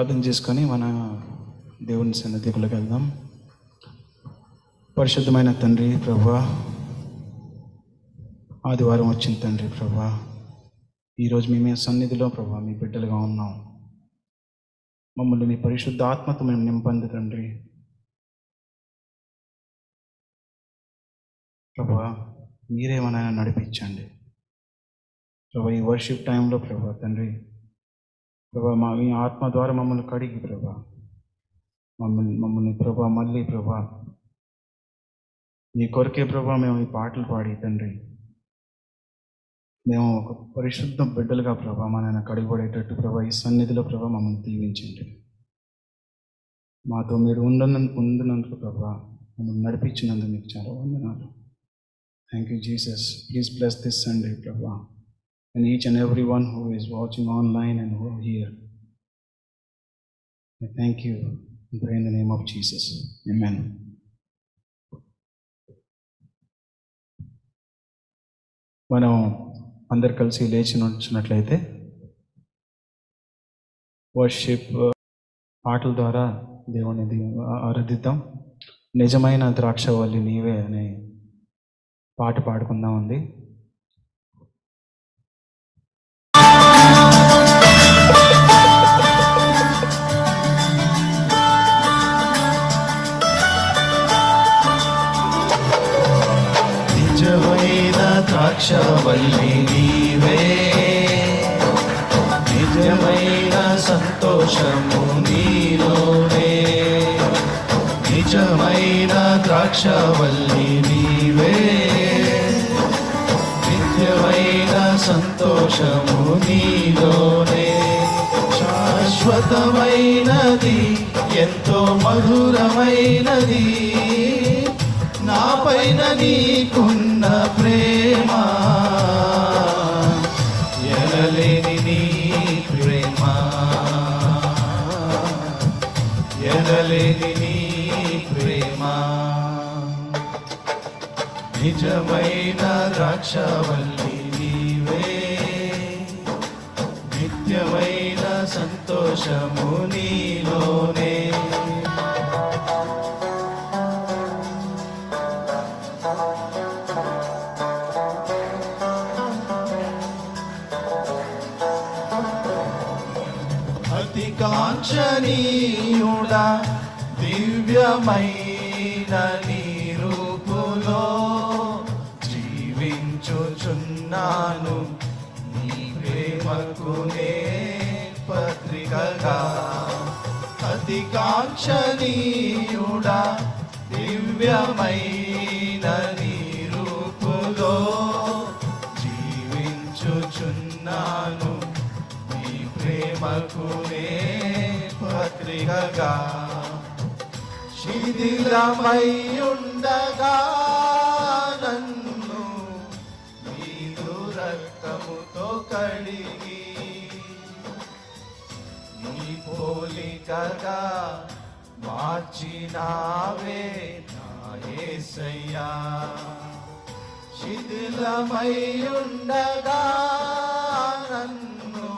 ప్రార్థన చేసుకొని మన దేవుని సన్నిధికులకు వెళ్దాం. పరిశుద్ధమైన తండ్రి ప్రభా ఆదివారం వచ్చిన తండ్రి ప్రభా ఈరోజు మేము సన్నిధిలో ప్రభా మీ బిడ్డలుగా ఉన్నాం. మమ్మల్ని మీ పరిశుద్ధ ఆత్మతో మేము నింపంది తండ్రి. ప్రభా మీరేమనైనా నడిపించండి. ప్రభా ఈ వర్షిప్ టైంలో ప్రభా తండ్రి ప్రభా మా మీ ఆత్మ ద్వారా మమ్మల్ని కడిగి ప్రభా మమ్మల్ని మమ్మల్ని ప్రభా మళ్ళీ ప్రభా నీ కొరకే ప్రభా మేము ఈ పాటలు పాడి తండ్రి. మేము ఒక పరిశుద్ధ బిడ్డలుగా ప్రభా మా నాయన కడిగిపడేటట్టు ప్రభా ఈ సన్నిధిలో ప్రభా మమ్మల్ని దీవించండి. మాతో మీరు ఉండన ఉండినందుకు ప్రభా మమ్మల్ని నడిపించినందుకు మీకు చాలా వందనాలు. Thank you Jesus please bless this Sunday ప్రభా. And each and everyone who is watching online and who are here. I thank you and pray in the name of Jesus. Amen. మనం అందరు కలిసి లేచి నుంచినట్లయితే వర్షిప్ పాటల ద్వారా దేవుని ఆరాధిద్దాం నిజమైన ద్రాక్షవల్లి నీవే అనే పాట పాడుకుందాం ఉంది ఉన్నది. నా పైన నీకున్న ప్రేమ. ఎనలేని నీ ప్రేమ. ఎనలేని నీ ప్రేమ. నిజమైన ద్రాక్షవల్లి ദാക്ഷണീയുട ദിവ്യമൈ നനി స్థిరమయ్యుండగా నన్ను నీదు రక్తముతో కడిగి నీ పోలికగా మార్చినావే నా యేసయ్యా శిథిలమై నన్ను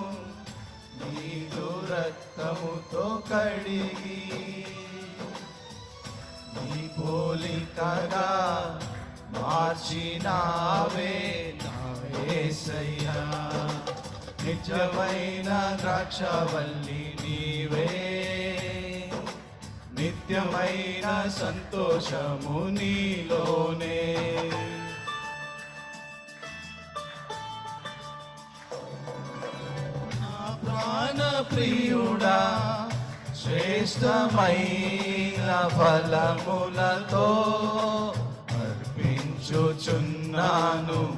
నీదు రక్తముతో కడిగి పోలికగా మార్చినావే నా సయ్యా. నిజమైన ద్రాక్షవల్లి నీవే. నిత్యమైన సంతోషము నీలోనే. ప్రాణ ప్రియుడా శ్రేష్టమైన ఫలములతో అర్పించుచున్నాను.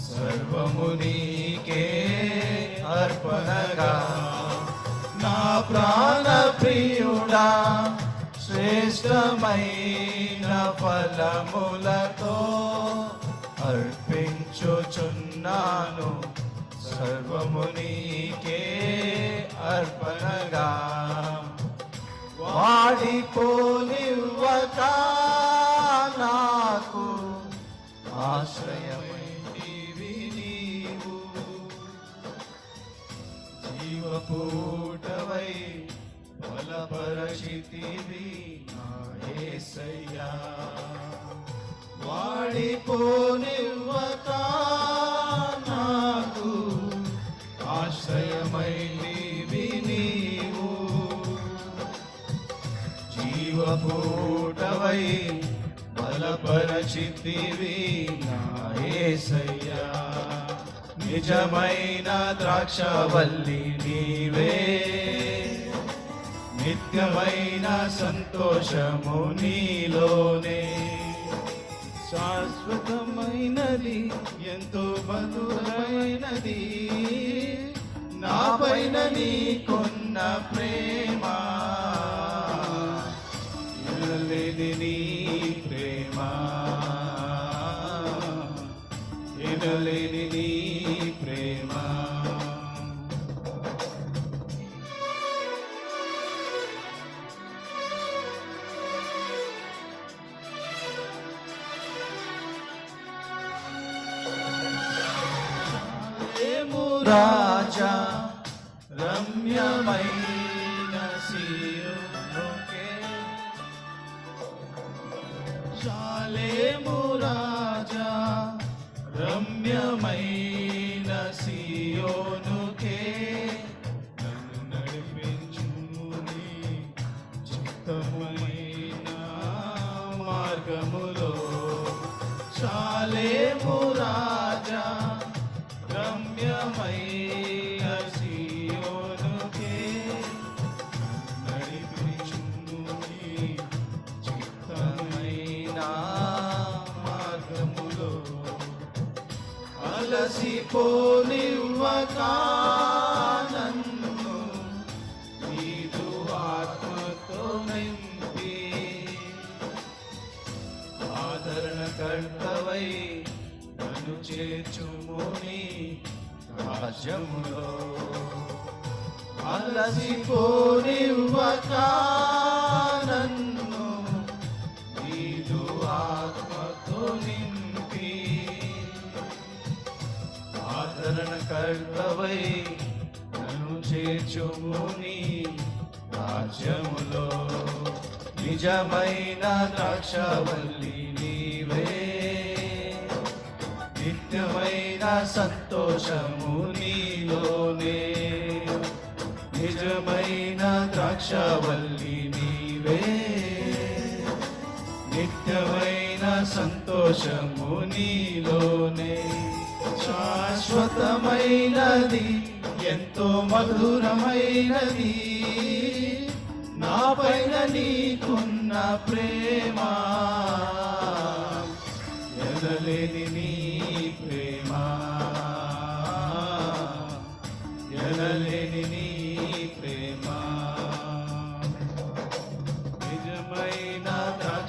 సర్వము నీకే అర్పణగా. నా ప్రాణ ప్రియుడా శ్రేష్టమైన ఫలములతో అర్పించుచున్నాను. సర్వము నీకే అర్పణగా. వాడిపోనివ్వక నాకు ఆశ్రయమైంటివి నీవు. జీవపూటవై బలపరచితివి నా యేసయ్యా నిజమైన ద్రాక్షవల్లి నీవే. నిత్యమైన సంతోషము నీలోనే. శాశ్వతమైనది ఎంతో మధురమైనది. నా పైన నీకున్న ప్రేమ. ఎనలేని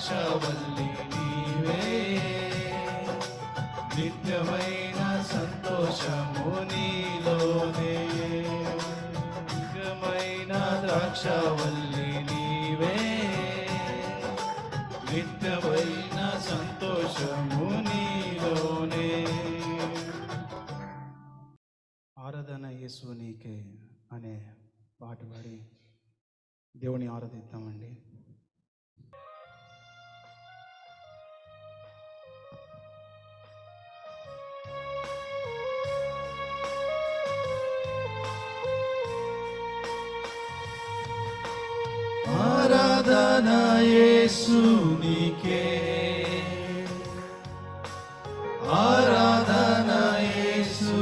రక్షవల్లి నీవే నిత్యమైన సంతోషము నీలోనే నిత్యమైన ద్రాక్షవల్లి నీవే నిత్యమైన సంతోషము నీలోనే ఆరాధన యేసు నీకే అనే పాట పాడి దేవుని ఆరాధిద్దామండి. ఆరాధన యేసు ఆరాధన యేసు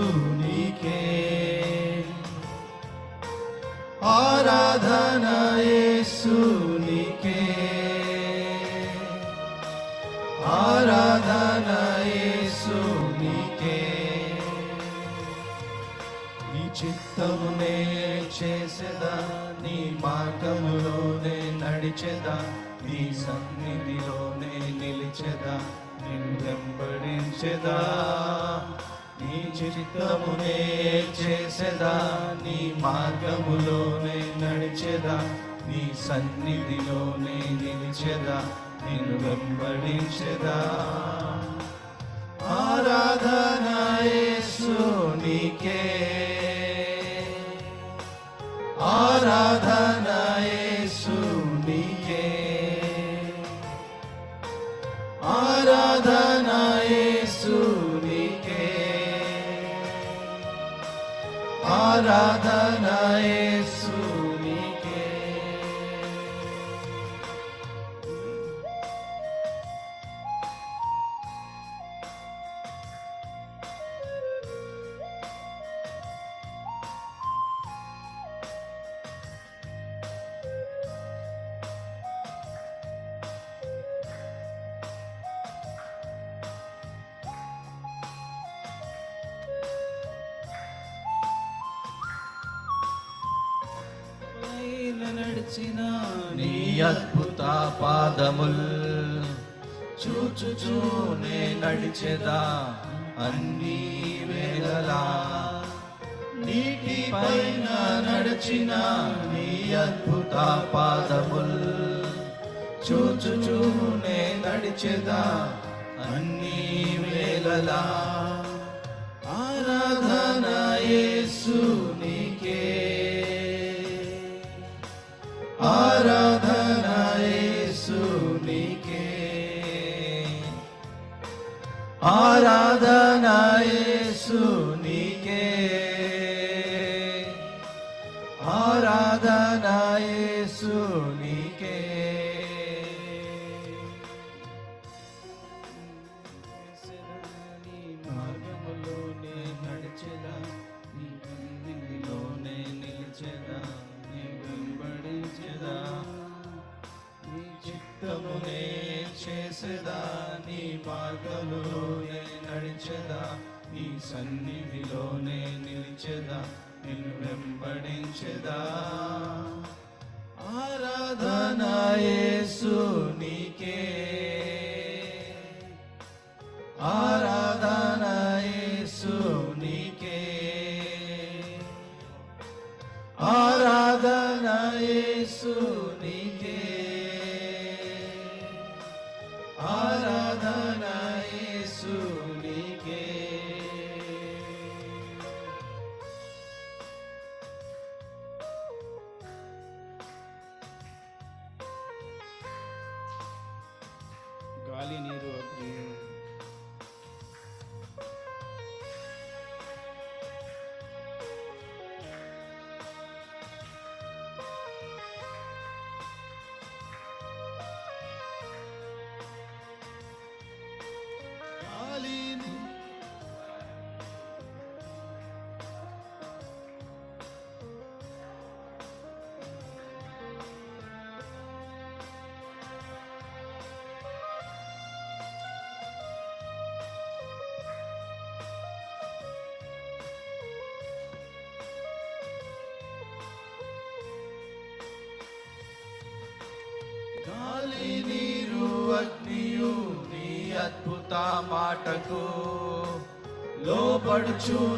ఆరాధన యేసు ఆరాధన యేసు నీ చిత్తమునే చేసేదా నీ మార్గములో నడిచెదా నీ సన్నిధిలోనే నిలిచెదా? నిన్ను వెంబడించెదా నీ చిత్తమునే చేసెదా నీ మార్గములోనే నడిచెదా? నీ సన్నిధిలోనే నిలిచెదా? నిన్ను వెంబడించెదా ఆరాధన యేసు నీకే. ఆరాధన ఆరాధన అన్ని వేళలా నీటి పైన నడిచిన నీ అద్భుత పాదముల్. చూచుచూనే నడిచెదా అన్ని వేళలా చేసేదా నీ మార్గములోనే నడిచెదా నీ సన్నిధిలోనే నిలిచెదా నిన్ను వెంబడించెదా. ఆరాధన యేసు joy.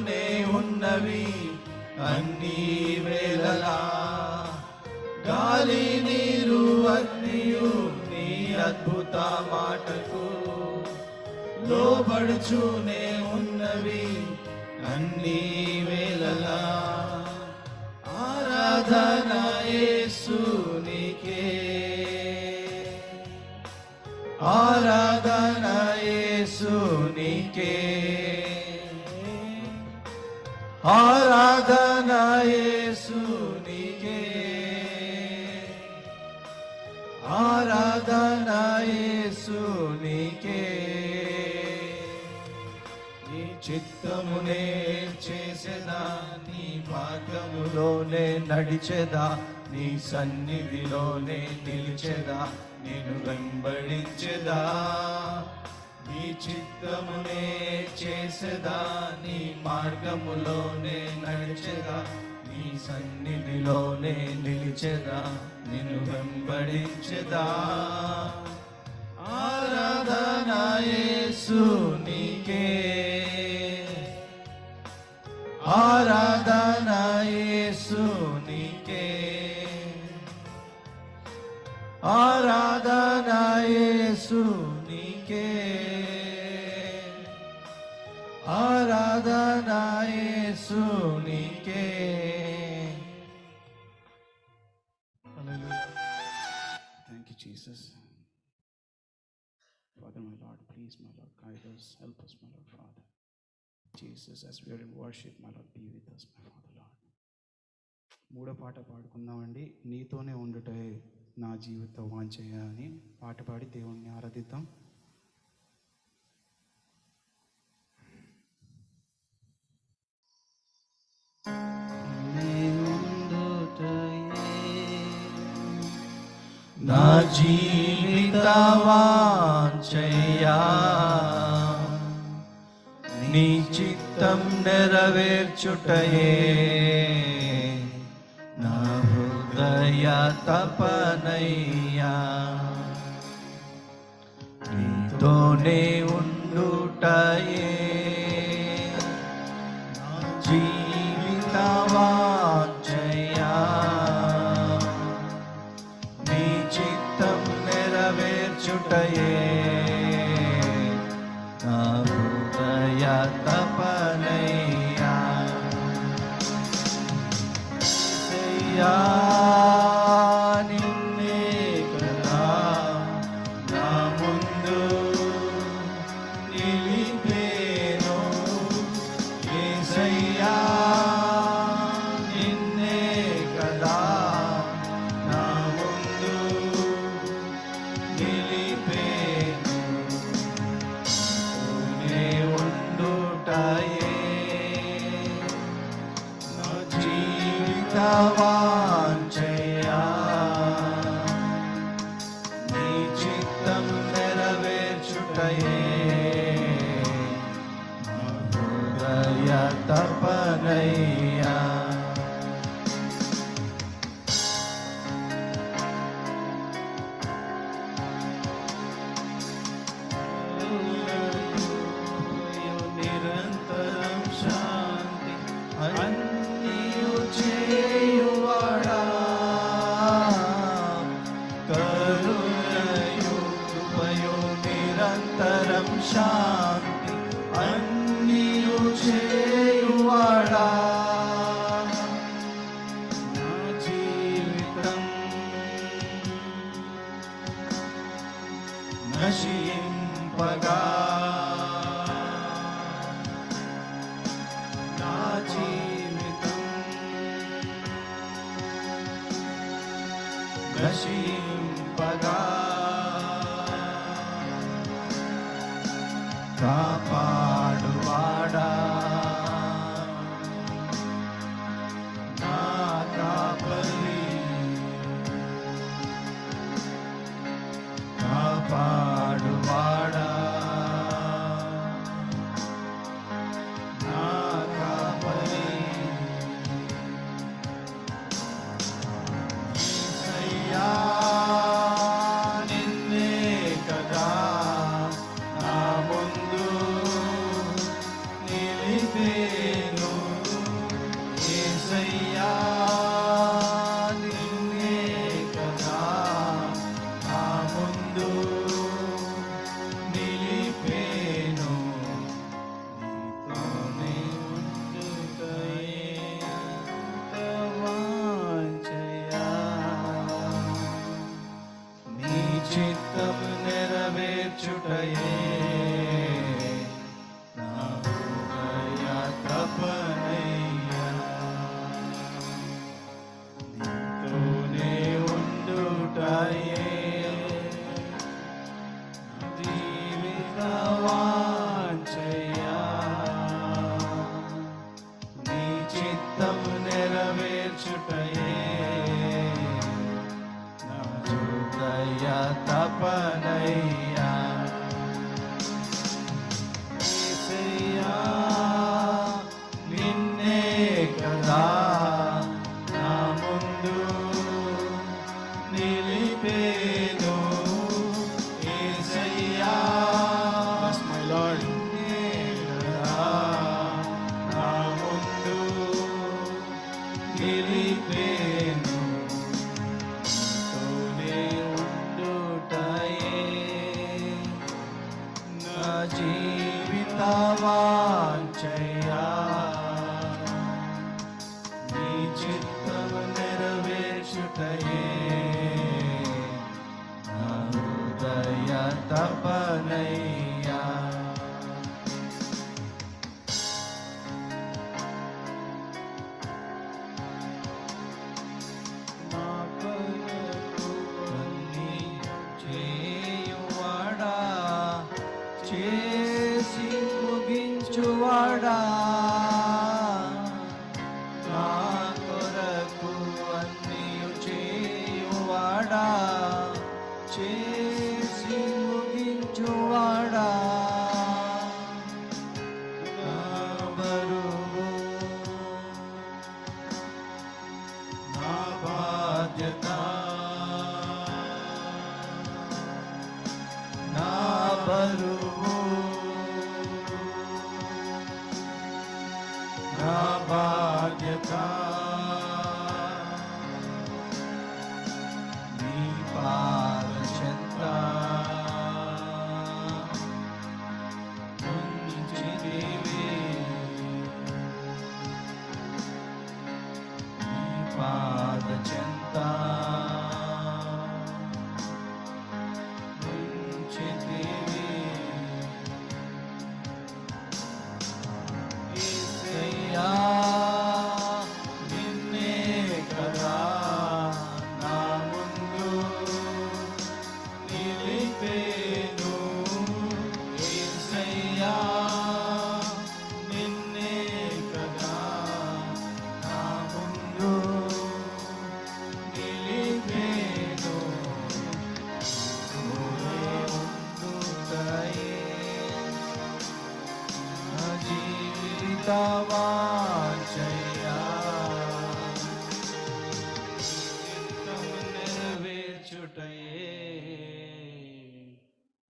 మార్గములోనే నడిచెదా నీ సన్నిధిలోనే నిలిచెదా నిన్ను వెంబడించెదా. ఆరాధనాయేసు నీకే. ఆరాధనాయేసు నీకే. ఆరాధనాయేసు నీకే. ఆరాధన యేసునికే Thank you, Jesus. Father, my Lord, please, my Lord, guide us, help us, my Lord, Father. Jesus, as we are in worship, my Lord, be with us, my Father, Lord. మూడో పాట పాడుకుందామండి నీతోనే ఉండుటే నా జీవిత వాంఛయ అని పాట పాడి దేవుణ్ణి ఆరాధిద్దాం నా నీ చిత్తం నెరవేర్చుటయే. నా హృదయ తపనయ్యా. నీతోనే ఉండుటయే.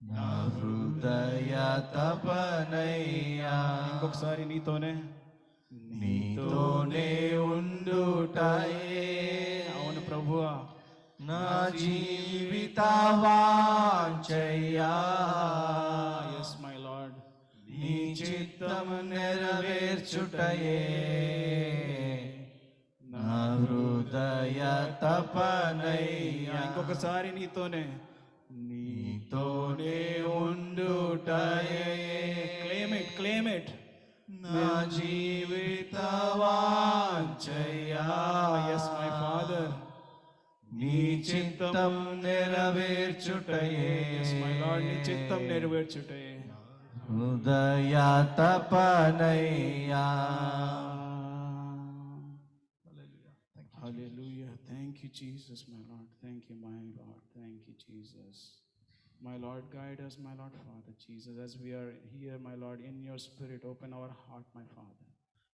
నా హృదయ తపనయ్యా ఇంకొకసారి నీతోనే నీతోనే ఉండుటయే అవును ప్రభువా నా జీవిత వాంఛయ్యా ఎస్ మై లార్డ్ నీ చిత్తము నెరవేర్చుటయే హృదయ తపనయ్యా. ఇంకొకసారి నీతోనే. నీతోనే ఉండుటయే. క్లెయిమ్ ఇట్ క్లెయిమ్ ఇట్ నా జీవిత వాంఛయ్యా. ఎస్ మై ఫాదర్ నీ చిత్తం నెరవేర్చుటయే. ఎస్ మై లార్డ్ నీ చిత్తం నెరవేర్చుటే హృదయ తపనయ్యా. Jesus, my Lord. Thank you, my Lord. Thank you, Jesus. My Lord, guide us, my Lord, Father, Jesus, as we are here, my Lord, in your spirit, open our heart, my Father,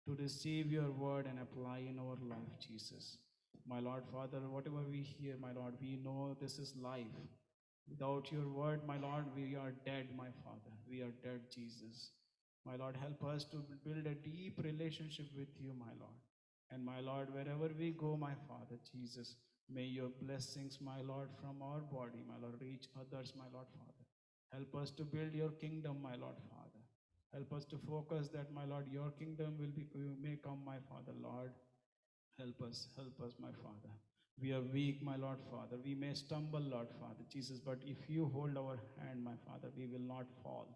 to receive your word and apply in our life, Jesus. My Lord, Father, whatever we hear, my Lord, we know this is life. Without your word, my Lord, we are dead, my Father. We are dead, Jesus. My Lord, help us to build a deep relationship with you, my Lord. And my Lord, wherever we go, my Father, Jesus, may your blessings, my Lord, from our body, my Lord, reach others, my Lord, Father. Help us to build your kingdom, my Lord, Father. Help us to focus that, my Lord, your kingdom will be may come, my Father, Lord. Help us, help us, my Father. We are weak, my Lord, Father. We may stumble, Lord, Father, Jesus, but if you hold our hand, my Father, we will not fall.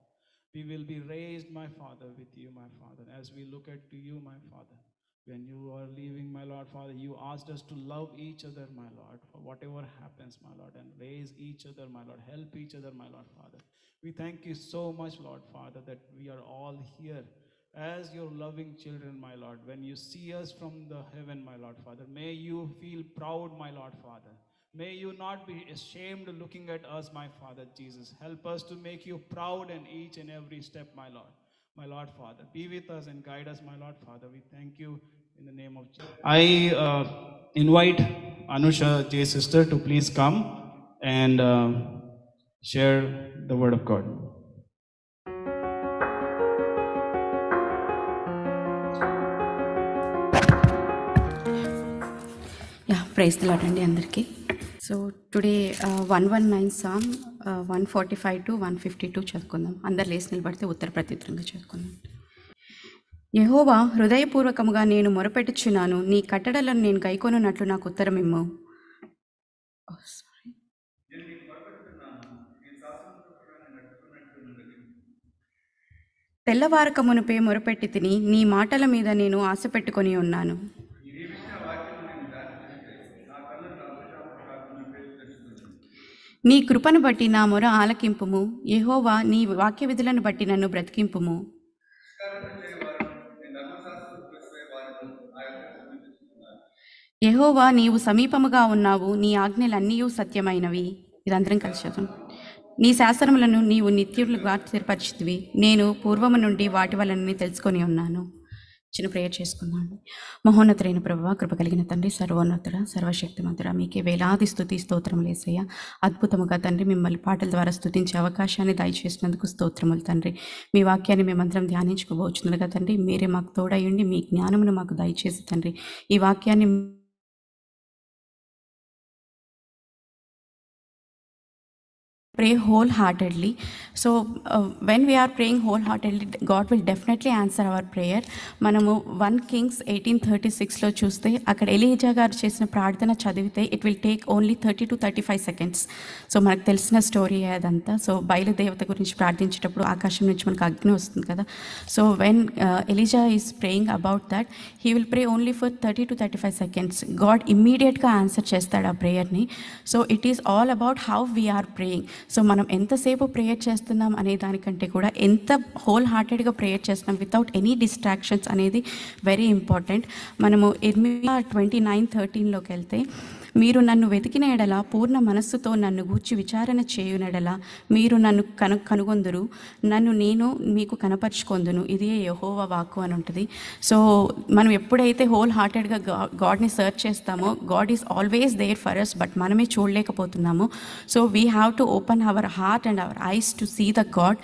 We will be raised, my Father, with you, my Father, as we look at to you, my Father. When you are leaving, my Lord, Father, you asked us to love each other, my Lord, for whatever happens, my Lord, and raise each other, my Lord, help each other, my Lord, Father. We thank you so much, Lord, Father, that we are all here as your loving children, my Lord. When you see us from the heaven, my Lord, Father, may you feel proud, my Lord, Father. May you not be ashamed looking at us, my Father Jesus. Help us to make you proud in each and every step, my Lord. My Lord, Father, be with us and guide us, my Lord, Father. We thank you in the name of Jesus. I uh, invite Anusha J. sister to please come and uh, share the word of God. Yeah praise Lord అండి అందరికీ so today one one nine Psalm one forty five to one fifty two చదువుకుందాం అందరు లేచి నిలబడితే ఉత్తర ప్రత్యుత్తరంగా చదువుకుందాం యహోవా హృదయపూర్వకముగా నేను మొరపెట్టుచున్నాను. నీ కట్టడలను నేను గైకొనున్నట్లు నాకు ఉత్తరమిమ్ము. తెల్లవారక మునుపే మొరపెట్టి తిని నీ మాటల మీద నేను ఆశ పెట్టుకొని ఉన్నాను. నీ కృపను బట్టి నా మొర ఆలకింపుము. యహోవా నీ వాక్య విధులను బట్టి నన్ను బ్రతికింపుము. యహోవా నీవు సమీపముగా ఉన్నావు. నీ ఆజ్ఞలన్నీ సత్యమైనవి. ఇదంతరం కలిసి చదువు నీ శాస్త్రములను నీవు నిత్యులుగా స్థిరపరిచితివి నేను పూర్వము నుండి వాటి వలన తెలుసుకొని ఉన్నాను. చిన్న ప్రేయర్ చేసుకున్నాను మహోన్నతులైన ప్రభావ కృప కలిగిన తండ్రి సర్వోన్నతుడ సర్వశక్తిమంతుడ మీకే వేలాది స్థుతి స్తోత్రం లేసయ్య అద్భుతముగా తండ్రి మిమ్మల్ని పాటల ద్వారా స్తుతించే అవకాశాన్ని దయచేసినందుకు స్తోత్రములు తండ్రి. మీ వాక్యాన్ని మేమందరం ధ్యానించుకోబోచుండగా తండ్రి. మీరే మాకు తోడయుండి మీ జ్ఞానమును మాకు దయచేసి తండ్రి. ఈ వాక్యాన్ని pray wholeheartedly. So uh, when we are praying wholeheartedly god will definitely answer our prayer. మనము వన్ కింగ్స్ ఎయిటీన్ థర్టీ సిక్స్లో చూస్తే అక్కడ ఎలిజా గారు చేసిన ప్రార్థన చదివితే it will take only thirty to thirty five seconds so మనకు తెలిసిన స్టోరీ అదంతా. సో బయలుదేవత గురించి ప్రార్థించేటప్పుడు ఆకాశం నుంచి మనకు అగ్ని వస్తుంది కదా. So when Elijah is praying about that he will pray only for thirty to thirty five seconds God ఇమ్మీడియట్గా ఆన్సర్ చేస్తాడు ఆ ప్రేయర్ని so it is all about how we are praying so మనం ఎంతసేపు ప్రేయర్ చేస్తున్నాం అనే దానికంటే కూడా ఎంత హోల్ హార్టెడ్గా ప్రేయర్ చేస్తున్నాం వితౌట్ ఎనీ డిస్ట్రాక్షన్స్ అనేది వెరీ ఇంపార్టెంట్ మనము ఎనిమిది ట్వంటీ నైన్ థర్టీన్లోకి వెళ్తే మీరు నన్ను వెతికిన ఎడల పూర్ణ మనస్సుతో నన్ను గూర్చి విచారణ చేయునెడల మీరు నన్ను కను కనుగొందురు. నన్ను నేను మీకు కనపరుచుకొందును. ఇదే యహోవ వాక్కు అని ఉంటుంది సో మనం ఎప్పుడైతే హోల్ హార్టెడ్గా గాడ్ని సర్చ్ చేస్తామో God is always there for us but మనమే చూడలేకపోతున్నాము. So we have to open our heart and our eyes to see the God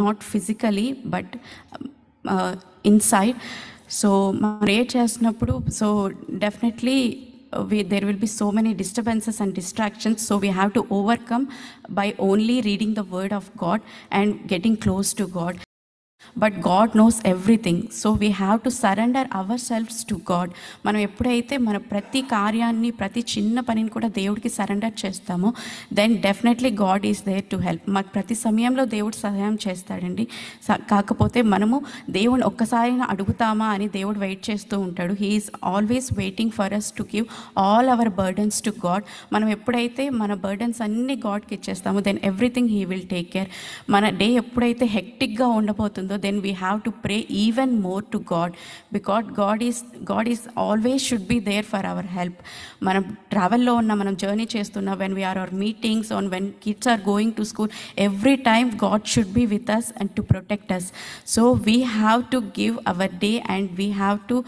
not physically but inside. So మనం ప్రేయర్ చేసినప్పుడు so definitely we, there will be so many disturbances and distractions so we have to overcome by only reading the word of god and getting close to god but God knows everything so we have to surrender our selfs to God మనం ఎప్పుడైతే మన ప్రతి కార్యాన్ని ప్రతి చిన్న పనిని కూడా దేవుడికి సరెండర్ చేస్తామో then definitely God is there to help మాకు ప్రతి సమయంలో దేవుడు సహాయం చేస్తాడండి. స- కాకపోతే మనము దేవుని ఒక్కసారి అడుగుతామా అని దేవుడు వెయిట్ చేస్తూ ఉంటాడు. He is always waiting for us to give all our burdens to God మనం ఎప్పుడైతే మన బర్డన్స్ అన్ని గాడ్కి ఇచ్చేస్తామో then everything he will take care మన డే ఎప్పుడైతే హెక్టిక్గా ఉండబోతుందో then we have to pray even more to God because God is God is always should be there for our help మనం ట్రావెల్లో ఉన్న మనం జర్నీ చేస్తున్న when we're our meetings on when kids are going to school every time God should be with us and to protect us so we have to give our day and we have to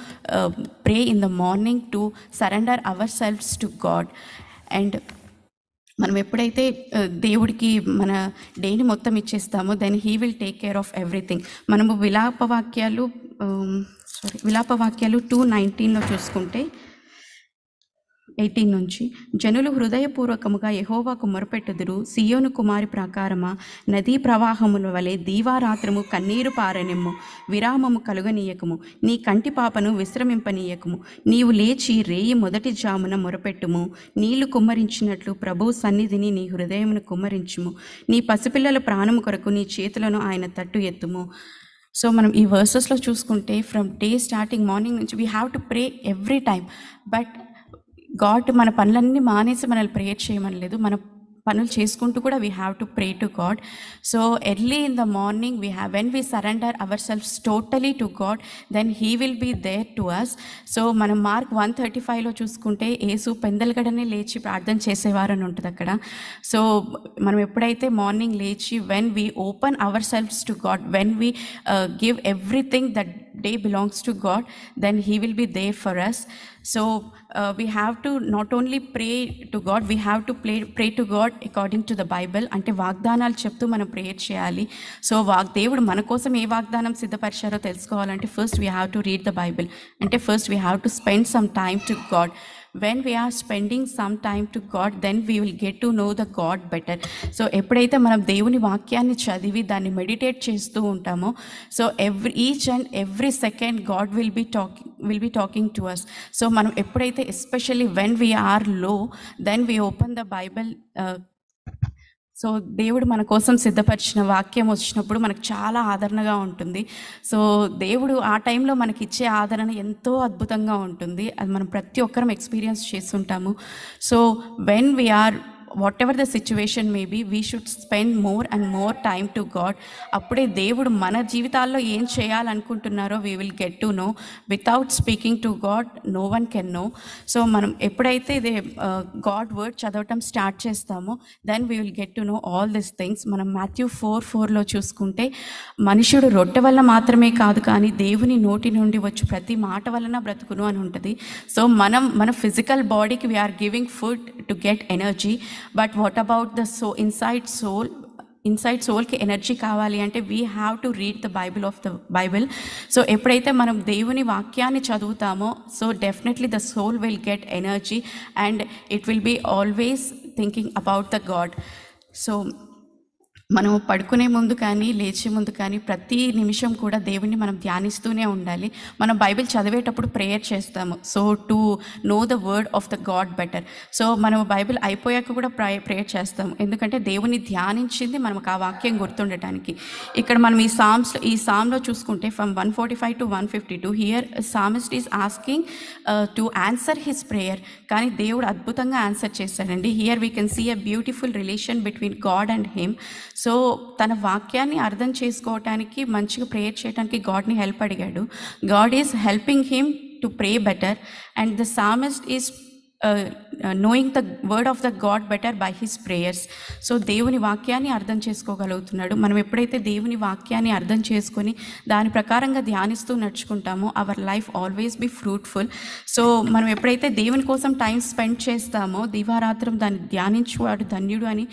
pray in the morning to surrender our selfs to God and మనం ఎప్పుడైతే దేవుడికి మన డేని మొత్తం ఇచ్చేస్తామో then he will take care of everything మనము విలాప వాక్యాలు sorry విలాప వాక్యాలు టూ నైన్టీన్లో చూసుకుంటే ఎయిటీన్ నుంచి. జనులు హృదయపూర్వకముగా యహోవాకు మొరపెట్టుదురు. సియోను కుమారి ప్రాకారమా? నదీ ప్రవాహముల వలె దీవారాత్రము కన్నీరు పారనిమ్ము. విరామము కలుగనీయకము. నీ కంటి పాపను విశ్రమింపనీయకము. నీవు లేచి రేయి మొదటి జామున మొరపెట్టుము. నీళ్ళు కుమ్మరించినట్లు ప్రభు సన్నిధిని నీ హృదయమును కుమ్మరించుము. నీ పసిపిల్లల ప్రాణము కొరకు నీ చేతులను ఆయన తట్టు ఎత్తుము. సో మనం ఈ వర్సెస్లో చూసుకుంటే ఫ్రమ్ డే స్టార్టింగ్ మార్నింగ్ నుంచి we have to pray every time but God మన పనులన్నీ మానేసి మనల్ని ప్రేయర్ చేయమని లేదు. మన పనులు చేసుకుంటూ కూడా we have to pray to God so early in the morning we have when we surrender our selfs totally to God then he will be there to us so మనం మార్క్ వన్ థర్టీ ఫైవ్లో చూసుకుంటే ఏసు పెందలగడనే లేచి ప్రార్థన చేసేవారు అని ఉంటుంది అక్కడ. So మనం ఎప్పుడైతే మార్నింగ్ లేచి when we open our selfs to God when we give everything that day belongs to God then he will be there for us So uh, we have to not only pray to God, we have to pray, pray to God to to the అంటే వాగ్దానాలు చెప్తూ మనం prayer చేయాలి. So వాగ్ దేవుడు మన కోసం ఏ వాగ్దానం సిద్ధపరిచారో తెలుసుకోవాలంటే first we have to read the Bible అంటే first we have to spend some time to God when we're spending some time to God then we will get to know the God better so ఎప్పుడైతే మనం దేవుని వాక్యాన్ని చదివి దాన్ని meditate చేస్తూ ఉంటామో so every each and every second God will be talking will be talking to us so మనం ఎప్పుడైతే especially when వీఆర్లో then we open the Bible so దేవుడు మన కోసం సిద్ధపరిచిన వాక్యం వచ్చినప్పుడు మనకు చాలా ఆదరణగా ఉంటుంది. సో దేవుడు ఆ టైంలో మనకి ఇచ్చే ఆదరణ ఎంతో అద్భుతంగా ఉంటుంది. అది మనం ప్రతి ఒక్కరం ఎక్స్పీరియన్స్ చేస్తుంటాము. So when we're whatever the situation maybe we should spend more and more time to God అప్పుడే దేవుడు మన జీవితాల్లో ఏం చేయాలనుకుంటున్నారో we will get to know without speaking to God no one can know so మనం ఎప్పుడైతే ఇదే గాడ్ వర్డ్ చదవటం స్టార్ట్ చేస్తామో then we will get to know all this things మనం మాథ్యూ ఫోర్ ఫోర్లో చూసుకుంటే మనుషుడు రొట్టె వల్ల మాత్రమే కాదు కానీ దేవుని నోటి నుండి వచ్చి ప్రతి మాట వలన బ్రతుకును అని ఉంటుంది. సో మనం మన ఫిజికల్ బాడీకి we're giving food to get energy but what about the so inside soul inside సోల్కి energy కావాలి అంటే we have to read the Bible of the Bible so ఎప్పుడైతే మనం దేవుని వాక్యాన్ని చదువుతామో so definitely the soul will get energy and it will be always thinking about the God so మనం పడుకునే ముందు కానీ లేచే ముందు కానీ ప్రతి నిమిషం కూడా దేవుణ్ణి మనం ధ్యానిస్తూనే ఉండాలి. మనం బైబిల్ చదివేటప్పుడు ప్రేయర్ చేస్తాము. So to know the word of the God better so మనం బైబిల్ అయిపోయాక కూడా ప్రే ప్రేయర్ చేస్తాము. ఎందుకంటే దేవుని ధ్యానించింది మనకు ఆ వాక్యం గుర్తుండటానికి. ఇక్కడ మనం ఈ సామ్స్ ఈ సామ్లో చూసుకుంటే from one forty five to one fifty two here psalmist is asking to answer his prayer కానీ దేవుడు అద్భుతంగా ఆన్సర్ చేశాడండి. Here we can see a beautiful relation between God and him so తన వాక్యాన్ని అర్థం చేసుకోవటానికి మంచిగా ప్రేయర్ చేయడానికి గాడ్ని హెల్ప్ అడిగాడు. God is helping him to pray better and the psalmist is knowing the word of the God better by his prayers so దేవుని వాక్యాన్ని అర్థం చేసుకోగలుగుతున్నాడు. మనం ఎప్పుడైతే దేవుని వాక్యాన్ని అర్థం చేసుకొని దాని ప్రకారంగా ధ్యానిస్తూ నడుచుకుంటామో our life always be fruitful so మనం ఎప్పుడైతే దేవుని కోసం టైం స్పెండ్ చేస్తామో దివారాత్రం దాన్ని ధ్యానించువాడు ధన్యుడు అని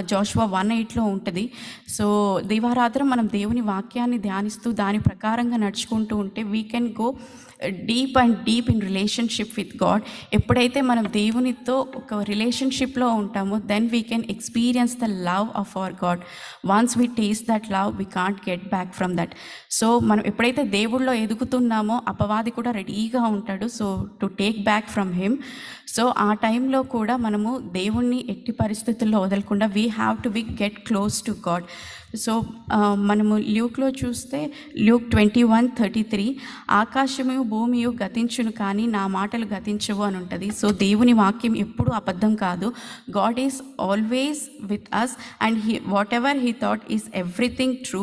జోష్వా వన్ ఎయిట్లో ఉంటుంది. సో దివారాత్రం మనం దేవుని వాక్యాన్ని ధ్యానిస్తూ దాని ప్రకారంగా నడుచుకుంటూ ఉంటే we can go deep and deep in relationship with God ఎప్పుడైతే మనం దేవునితో ఒక రిలేషన్షిప్లో ఉంటామో then we can experience the love of our God once we taste that love we can't get back from that so మనం ఎప్పుడైతే దేవుళ్ళో ఎదుగుతున్నామో అపవాది కూడా రెడీగా ఉంటాడు. So to take back from him so ఆ టైంలో కూడా మనము దేవుణ్ణి ఎట్టి పరిస్థితుల్లో వదలకుండా we have to we get close to God so uh, మనము ల్యూక్లో చూస్తే Luke twenty one thirty three ఆకాశము భూమియు గతించును కానీ నా మాటలు గతించవు అని ఉంటుంది. సో దేవుని వాక్యం ఎప్పుడూ అబద్ధం కాదు. God is always with us and he whatever he thought is everything true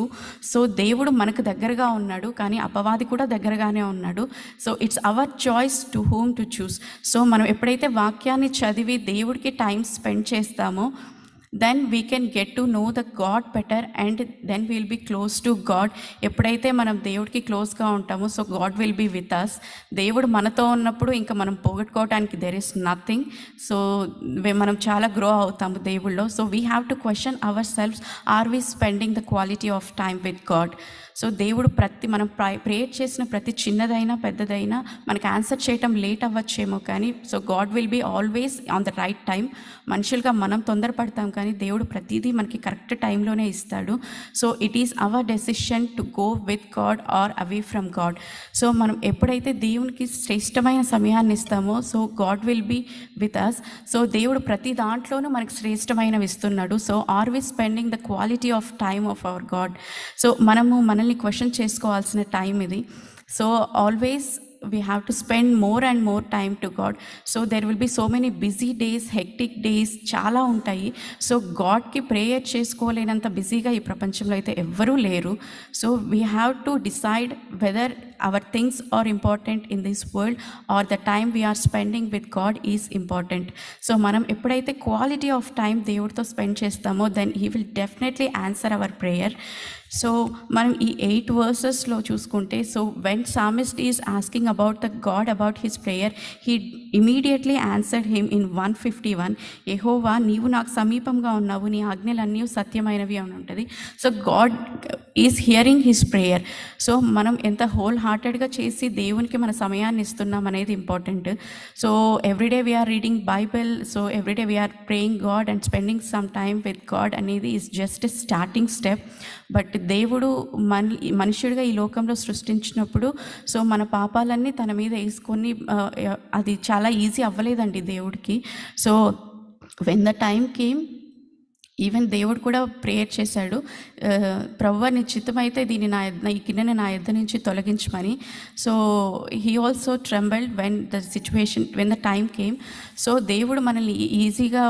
so దేవుడు మనకు దగ్గరగా ఉన్నాడు కానీ అపవాది కూడా దగ్గరగానే ఉన్నాడు. So it's our choice to home to choose so మనం ఎప్పుడైతే వాక్యాన్ని చదివి దేవుడికి టైం స్పెండ్ చేస్తామో then we can get to know the God better and then will be close to God ఎప్పుడైతే మనం దేవుడికి క్లోజ్గా ఉంటామో so God will be with us దేవుడు మనతో ఉన్నప్పుడు ఇంకా మనం పోగొట్టుకోవడానికి దెర్ ఇస్ నథింగ్ సో మనం చాలా గ్రో అవుతాము దేవుళ్ళో. So we have to question our selfs are we spending the quality of time with God so దేవుడు ప్రతి మనం ప్రేయర్ చేసిన ప్రతి చిన్నదైనా పెద్దదైనా మనకు ఆన్సర్ చేయటం లేట్ అవ్వచ్చేమో కానీ so God will be always on the right time మనుషులుగా మనం తొందరపడతాం కానీ దేవుడు ప్రతిదీ మనకి కరెక్ట్ టైంలోనే ఇస్తాడు. So it is our decision to go with God or away from God so మనం ఎప్పుడైతే దేవునికి శ్రేష్టమైన సమయాన్ని ఇస్తామో so God will be with us so దేవుడు ప్రతి దాంట్లోనూ మనకి శ్రేష్టమైనవి ఇస్తున్నాడు. So are we spending the quality of time of our God so మనము మనల్ని మనల్ని క్వశ్చన్ చేసుకోవాల్సిన టైం ఇది so always we have to spend more and more time to God. So there will be so many busy days, hectic days, చాలా ఉంటాయి so గాడ్కి prayer చేసుకోలేనంత బిజీగా ఈ ప్రపంచంలో అయితే ఎవ్వరూ లేరు so we have to decide whether our things are important in this world or the time we're spending with God is important so మనం ఎప్పుడైతే క్వాలిటీ ఆఫ్ టైం దేవుడితో స్పెండ్ చేస్తామో then he will definitely answer our prayer so మనం ఈ eight వర్సెస్లో చూసుకుంటే so when psalmist is asking about the God about his prayer he immediately answered him in one fifty one ఎహోవా నీవు నాకు సమీపంగా ఉన్నావు నీ ఆజ్ఞలన్నీ సత్యమైనవి అని ఉంటుంది. So God is hearing his prayer so మనం ఎంత హోల్ హార్టెడ్గా చేసి దేవునికి మన సమయాన్ని ఇస్తున్నాం అనేది important so everyday we're reading Bible so everyday we're praying God and spending some time with God అనేది is just starting step but దేవుడు మన మనుష్యుడిగా ఈ లోకంలో సృష్టించినప్పుడు సో మన పాపాలన్నీ తన మీద వేసుకొని అది చాలా ఈజీ అవ్వలేదండి దేవుడికి. So when the time came even దేవుడు కూడా ప్రేయర్ చేశాడు. ప్రవ్వ నిశ్చితమైతే చిత్తమైతే దీన్ని నా ఈ కిన్నెని నా యొద్ద నుంచి తొలగించమని. So he also trembled when the situation when the time came so దేవుడు మనల్ని ఈజీగా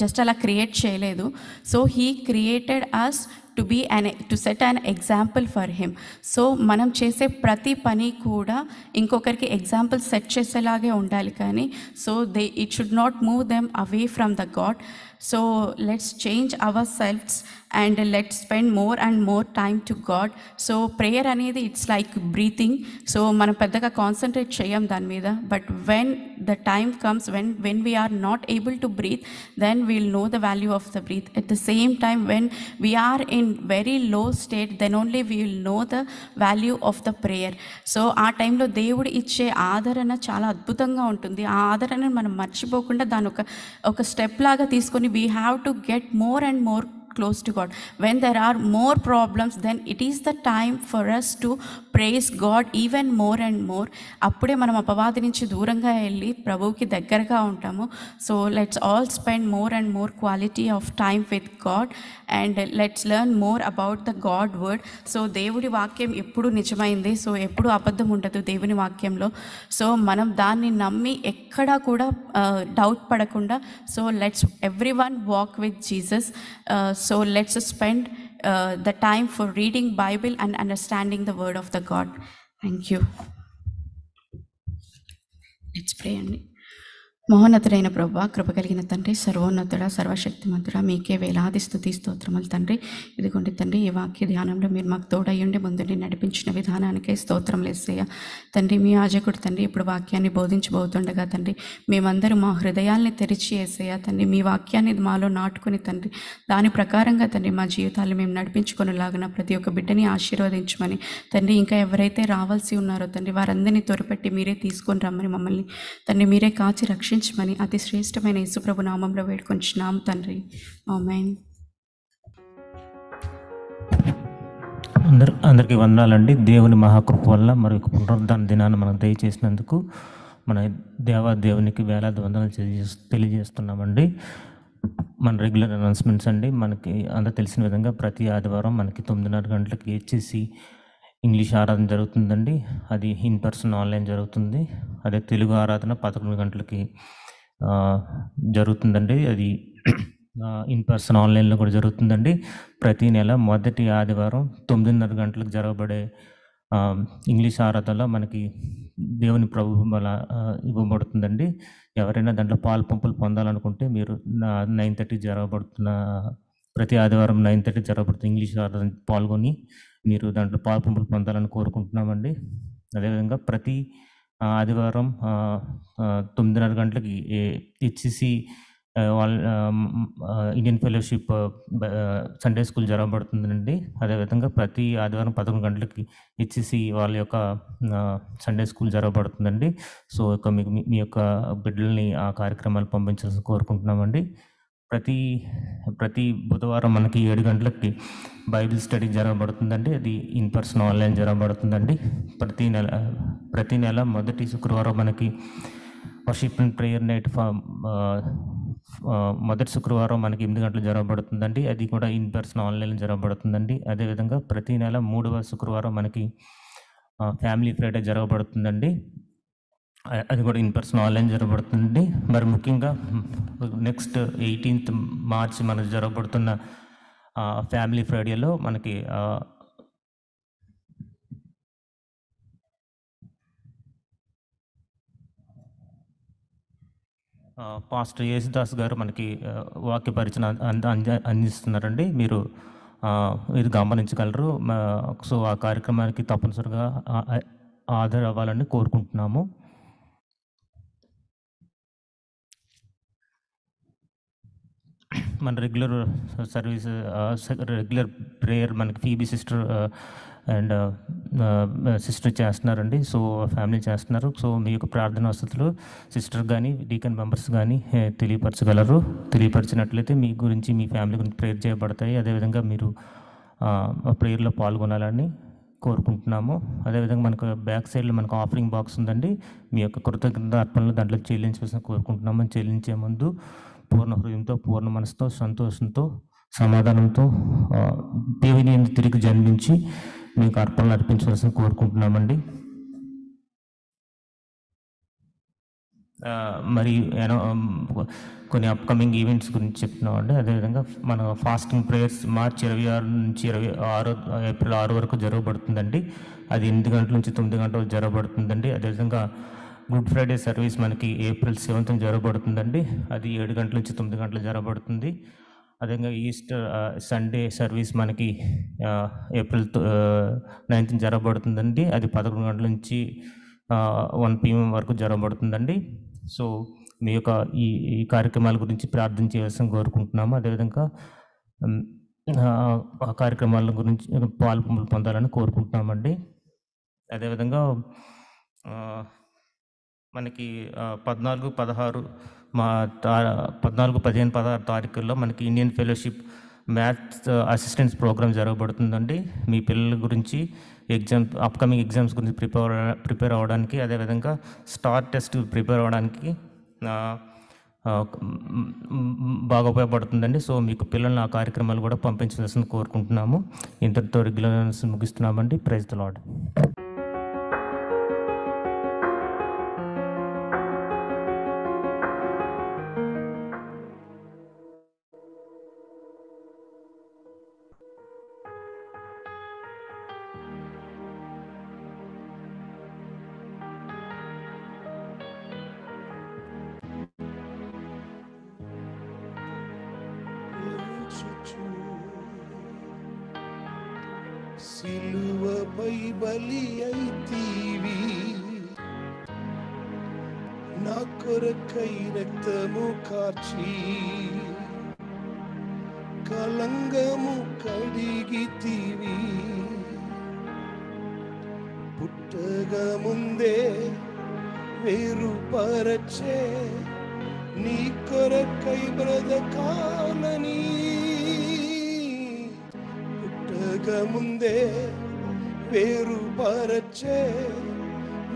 జస్ట్ అలా క్రియేట్ చేయలేదు. So he created us to be an to set an example for him so మనం చేసే ప్రతి పని కూడా ఇంకొకరికి ఎగ్జాంపుల్ సెట్ చేసేలాగే ఉండాలి కానీ so they it should not move them away from the God so let's change our selfs and let's spend more and more time to God so prayer అనేది ఇట్స్ లైక్ బ్రీతింగ్ సో మనం పెద్దగా concentrate చేయం దాని మీద. But when the time comes when when we're not able to breathe then we'll know the value of the breath at the same time when we're in very low state then only we will know the value of the prayer so ఆ టైంలో దేవుడు ఇచ్చే ఆదరణ చాలా అద్భుతంగా ఉంటుంది. ఆ ఆదరణను మనం మర్చిపోకుండా దాని ఒక ఒక స్టెప్ లాగా తీసుకొని we have to get more and more close to God. When there are more problems, then it is the time for us to praise God even more and more అప్పుడే మనం అపవాది నుంచి దూరంగా వెళ్ళి ప్రభువుకి దగ్గరగా ఉంటాము. So let's all spend more and more quality of time with God and let's learn more about the God word so దేవుడి వాక్యం ఎప్పుడు నిజమైంది? సో ఎప్పుడు అబద్ధం ఉండదు దేవుని వాక్యంలో. సో మనం దాన్ని నమ్మి ఎక్కడా కూడా uh, డౌట్ పడకుండా so let's everyone walk with Jesus so let's spend uh, the time for reading Bible and understanding the word of the God. Thank you. Let's pray. మహోన్నతుడైన ప్రభా కృప కలిగిన తండ్రి సర్వోన్నతుడ సర్వశక్తిమంతుడ మీకే వేలాది స్థుతి స్తోత్రములు తండ్రి. ఇదిగోండి తండ్రి ఈ వాక్య ధ్యానంలో మీరు మాకు తోడయ్యుండి ముందుని నడిపించిన విధానానికే స్తోత్రం వేసేయ తండ్రి మీ యాజకుడు తండ్రి ఇప్పుడు వాక్యాన్ని బోధించబోతుండగా తండ్రి మేమందరూ మా హృదయాల్ని తెరిచి వేసేయ తండ్రి మీ వాక్యాన్ని మాలో నాటుకుని తండ్రి దాని ప్రకారంగా తండ్రి మా జీవితాలు మేము నడిపించుకునేలాగిన ప్రతి ఒక్క బిడ్డని ఆశీర్వదించమని తండ్రి ఇంకా ఎవరైతే రావాల్సి ఉన్నారో తండ్రి వారందరినీ త్వరపెట్టి మీరే తీసుకొని రమ్మని మమ్మల్ని తండ్రి మీరే కాచి రక్షించమని అతి శ్రేష్టమైన యేసుప్రభు నామంలో వేడుకొంచున్నాం తండ్రి. ఆమెన్. అందరు అందరికీ వందనాలండి. దేవుని మహాకృప వల్ల మరి ఒక పునరుద్ధరణ దినాన్ని మనం దయచేసినందుకు మన దేవా దేవునికి వేలాది వందనాలు తెలియజేస్తున్నామండి. మన రెగ్యులర్ అనౌన్స్మెంట్స్ అండి. మనకి అందరూ తెలిసిన విధంగా ప్రతి ఆదివారం మనకి తొమ్మిదిన్నర గంటలకి హెచ్ఎసి ఇంగ్లీష్ ఆరాధన జరుగుతుందండి. అది ఇన్ పర్సన్ ఆన్లైన్ జరుగుతుంది. అదే తెలుగు ఆరాధన పదకొండు గంటలకి జరుగుతుందండి. అది ఇన్ పర్సన్ ఆన్లైన్లో కూడా జరుగుతుందండి. ప్రతి నెల మొదటి ఆదివారం తొమ్మిదిన్నర గంటలకు జరగబడే ఇంగ్లీష్ ఆరాధనలో మనకి దేవుని ప్రభు అలా ఇవ్వబడుతుందండి. ఎవరైనా దాంట్లో పాలు పంపులు పొందాలనుకుంటే మీరు నైన్ థర్టీ జరగబడుతున్న ప్రతి ఆదివారం నైన్ థర్టీ జరగబడుతుంది ఇంగ్లీష్ ఆరాధన పాల్గొని మీరు దాంట్లో పాల్పంపులు పొందాలని కోరుకుంటున్నామండి. అదేవిధంగా ప్రతి ఆదివారం తొమ్మిదిన్నర గంటలకి హెచ్సిసి వాళ్ళ ఇండియన్ ఫెలోషిప్ సండే స్కూల్ జరగబడుతుందండి. అదేవిధంగా ప్రతి ఆదివారం పదకొండు గంటలకి హెచ్సిసి వాళ్ళ యొక్క సండే స్కూల్ జరగబడుతుందండి. సో ఇక మీకు మీ- మీ యొక్క బిడ్డల్ని ఆ కార్యక్రమాలు పంపించాల్సి కోరుకుంటున్నామండి. ప్రతి ప్రతి బుధవారం మనకి ఏడు గంటలకి బైబిల్ స్టడీ జరగబడుతుందండి. అది ఇన్ పర్సన్ ఆన్లైన్ జరగబడుతుందండి. ప్రతి నెల ప్రతి నెల మొదటి శుక్రవారం మనకి వర్షిప్ అండ్ ప్రేయర్ నైట్ మొదటి శుక్రవారం మనకి ఎనిమిది గంటలు జరగబడుతుందండి. అది కూడా ఇన్ పర్సన్ ఆన్లైన్ జరగబడుతుందండి. అదేవిధంగా ప్రతి నెల మూడవ శుక్రవారం మనకి ఫ్యామిలీ ఫ్రైడే జరగబడుతుందండి. అది కూడా ఇన్ పర్సన్ ఆన్లైన్ జరగబడుతుంది మరి ముఖ్యంగా నెక్స్ట్ ఎయిటీన్త్ మార్చ్ మనకు జరగబడుతున్న ఫ్యామిలీ ఫ్రైడేలో మనకి పాస్టర్ యేసుదాస్ గారు మనకి వాక్య పరిచయం అంద అందిస్తున్నారండి. మీరు ఇది గమనించగలరు. సో ఆ కార్యక్రమానికి తప్పనిసరిగా ఆధార్ అవ్వాలని కోరుకుంటున్నాము. మన రెగ్యులర్ సర్వీస్ రెగ్యులర్ ప్రేయర్ మనకి ఫీబీ సిస్టర్ అండ్ సిస్టర్ చేస్తున్నారండి. సో ఫ్యామిలీ చేస్తున్నారు. సో మీ యొక్క ప్రార్థన వసతులు సిస్టర్ కానీ డీకన్ మెంబర్స్ కానీ తెలియపరచగలరు. తెలియపరిచినట్లయితే మీ గురించి మీ ఫ్యామిలీ గురించి ప్రేయర్ చేయబడతాయి. అదేవిధంగా మీరు uh, ప్రేయర్లో పాల్గొనాలని కోరుకుంటున్నాము. అదేవిధంగా మనకు బ్యాక్ సైడ్లో మనకు ఆఫరింగ్ బాక్స్ ఉందండి. మీ యొక్క కృతజ్ఞత అర్పణలు దాంట్లో చెల్లించవలసిన కోరుకుంటున్నాము. చెల్లించే ముందు పూర్ణ హృదయంతో పూర్ణ మనసుతో సంతోషంతో సమాధానంతో దేవుని తిరిగి జన్మించి మీకు అర్పణలు అర్పించవలసిన కోరుకుంటున్నామండి. మరి కొన్ని అప్కమింగ్ ఈవెంట్స్ గురించి చెప్తున్నామండి. అదేవిధంగా మన ఫాస్టింగ్ ప్రేయర్స్ మార్చి ఇరవై ఆరు నుంచి ఇరవై ఆరో ఏప్రిల్ ఆరు వరకు జరగబడుతుందండి. అది ఎనిమిది గంటల నుంచి తొమ్మిది గంటల వరకు జరగబడుతుందండి. అదేవిధంగా గుడ్ ఫ్రైడే సర్వీస్ మనకి ఏప్రిల్ సెవెంత్ జరగబడుతుందండి. అది ఏడు గంటల నుంచి తొమ్మిది గంటలు జరగబడుతుంది. అదేవిధంగా ఈస్టర్ సండే సర్వీస్ మనకి ఏప్రిల్ నైన్త్ జరగబడుతుందండి. అది పదకొండు గంటల నుంచి వన్ పిఎం వరకు జరగబడుతుందండి. సో మీ యొక్క ఈ ఈ కార్యక్రమాల గురించి ప్రార్థన చేయవలసిన కోరుకుంటున్నాము. అదేవిధంగా ఆ, కార్యక్రమాల గురించి పాల్పొంపులు పొందాలని కోరుకుంటున్నామండి. అదేవిధంగా మనకి పద్నాలుగు పదహారు మా పద్నాలుగు పదిహేను పదహారు తారీఖుల్లో మనకి Indian fellowship maths assistance programme జరగబడుతుందండి. మీ పిల్లల గురించి ఎగ్జామ్ అప్కమింగ్ ఎగ్జామ్స్ గురించి ప్రిపేర్ ప్రిపేర్ అవ్వడానికి అదేవిధంగా స్టార్ టెస్ట్ ప్రిపేర్ అవ్వడానికి బాగా ఉపయోగపడుతుందండి. సో మీకు పిల్లల్ని ఆ కార్యక్రమాలు కూడా పంపించవలసింది కోరుకుంటున్నాము. ఇంతటితో రెగ్యులర్స్ ముగిస్తున్నామండి. ప్రైజ్ ద లాడ్ కార్చి కలంగము కడిగితీవి పుట్టగ ముందే వేరుపరచే నీ కొరకై బ్రతకాలని. పుట్టగ ముందే వేరుపరచే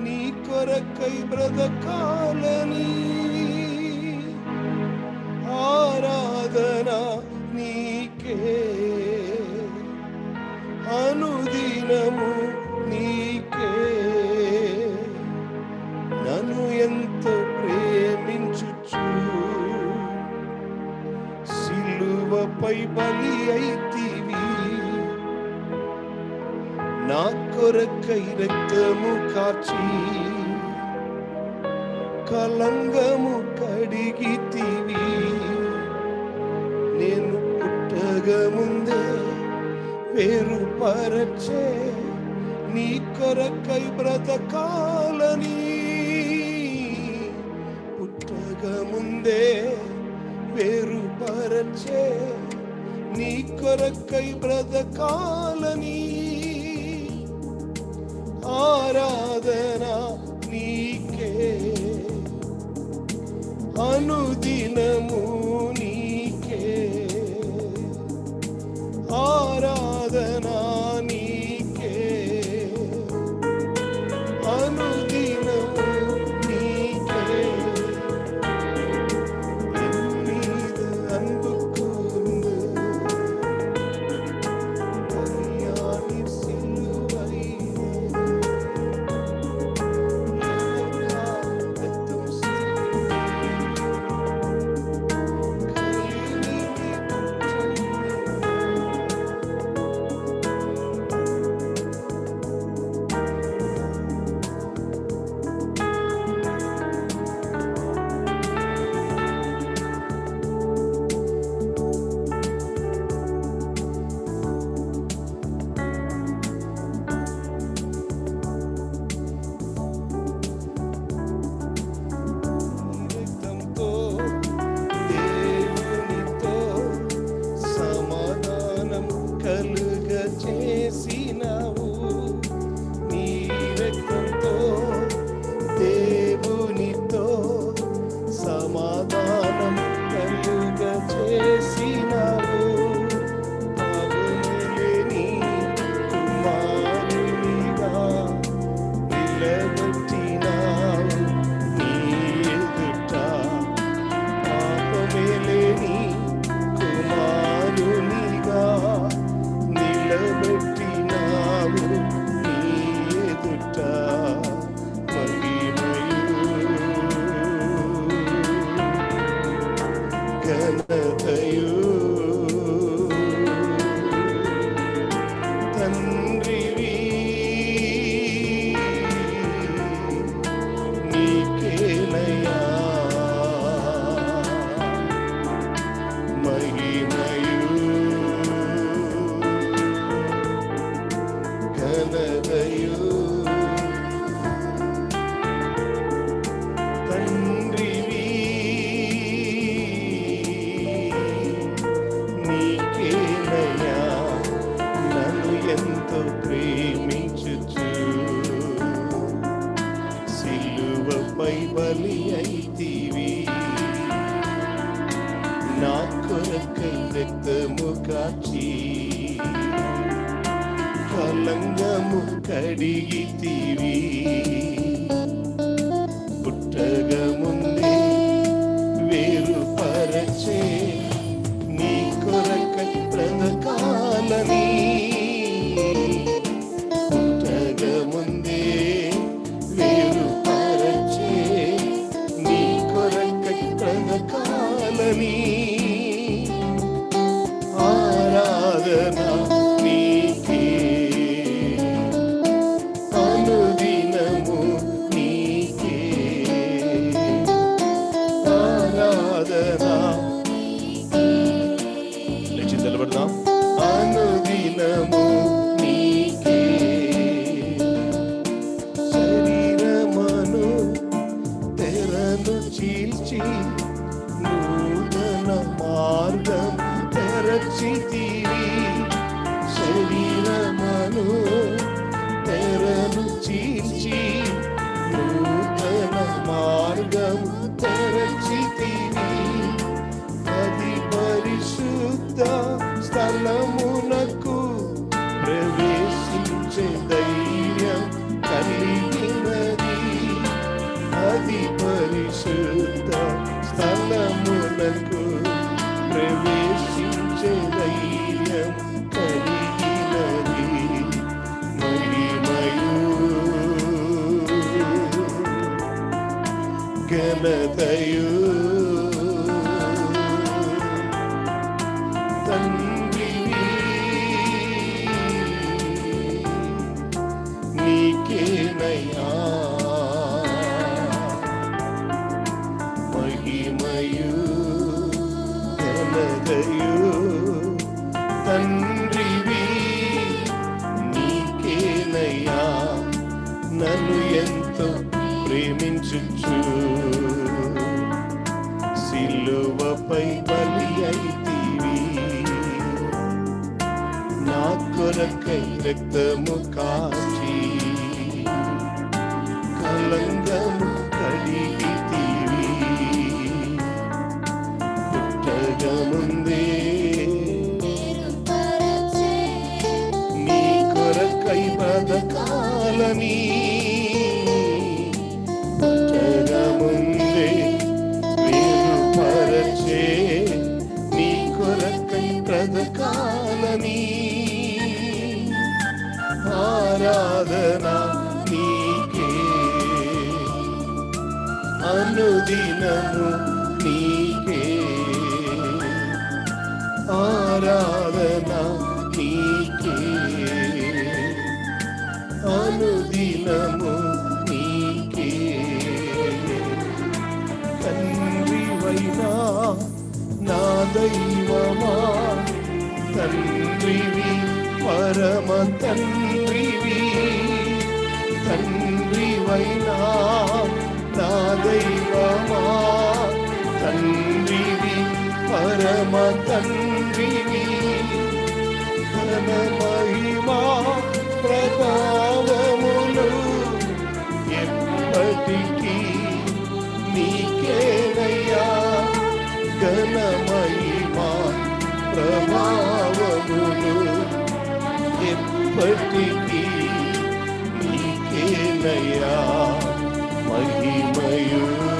నీ కొరకై బ్రతకాలని. కొరకై రక్తము కాచి కలంగము కడిగితివి నేను పుట్టక ముందే వేరుపరచే నీ కొరకై బ్రతకాలని పుట్టక ముందే వేరుపరచే నీ కొరకై బ్రతకాలని காட்சி. கலங்கமு கடிகி தீவி. புட்டகமும் తండ్రివి పరమ తండ్రివి ఘన మహిమా ప్రభావములు ఎప్పటికీ నీకేనయ్యా. ఘన మహిమా ప్రభావములు ఎప్పటికీ నీకేనయ్యా. మహిమయు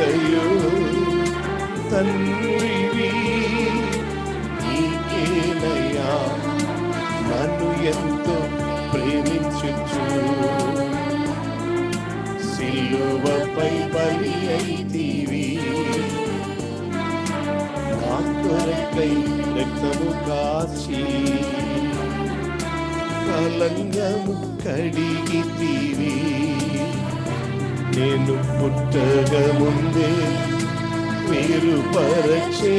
దయయు తండ్రివి నీకేనయ్యా నన్ను ఎంతో ప్రేమించుచు సిలువపై బలి అయితివి నా కొరకై రక్తము కాచి కలంగము కడిగితివి எனும் புத்தகமுந்தே మీరు పరచే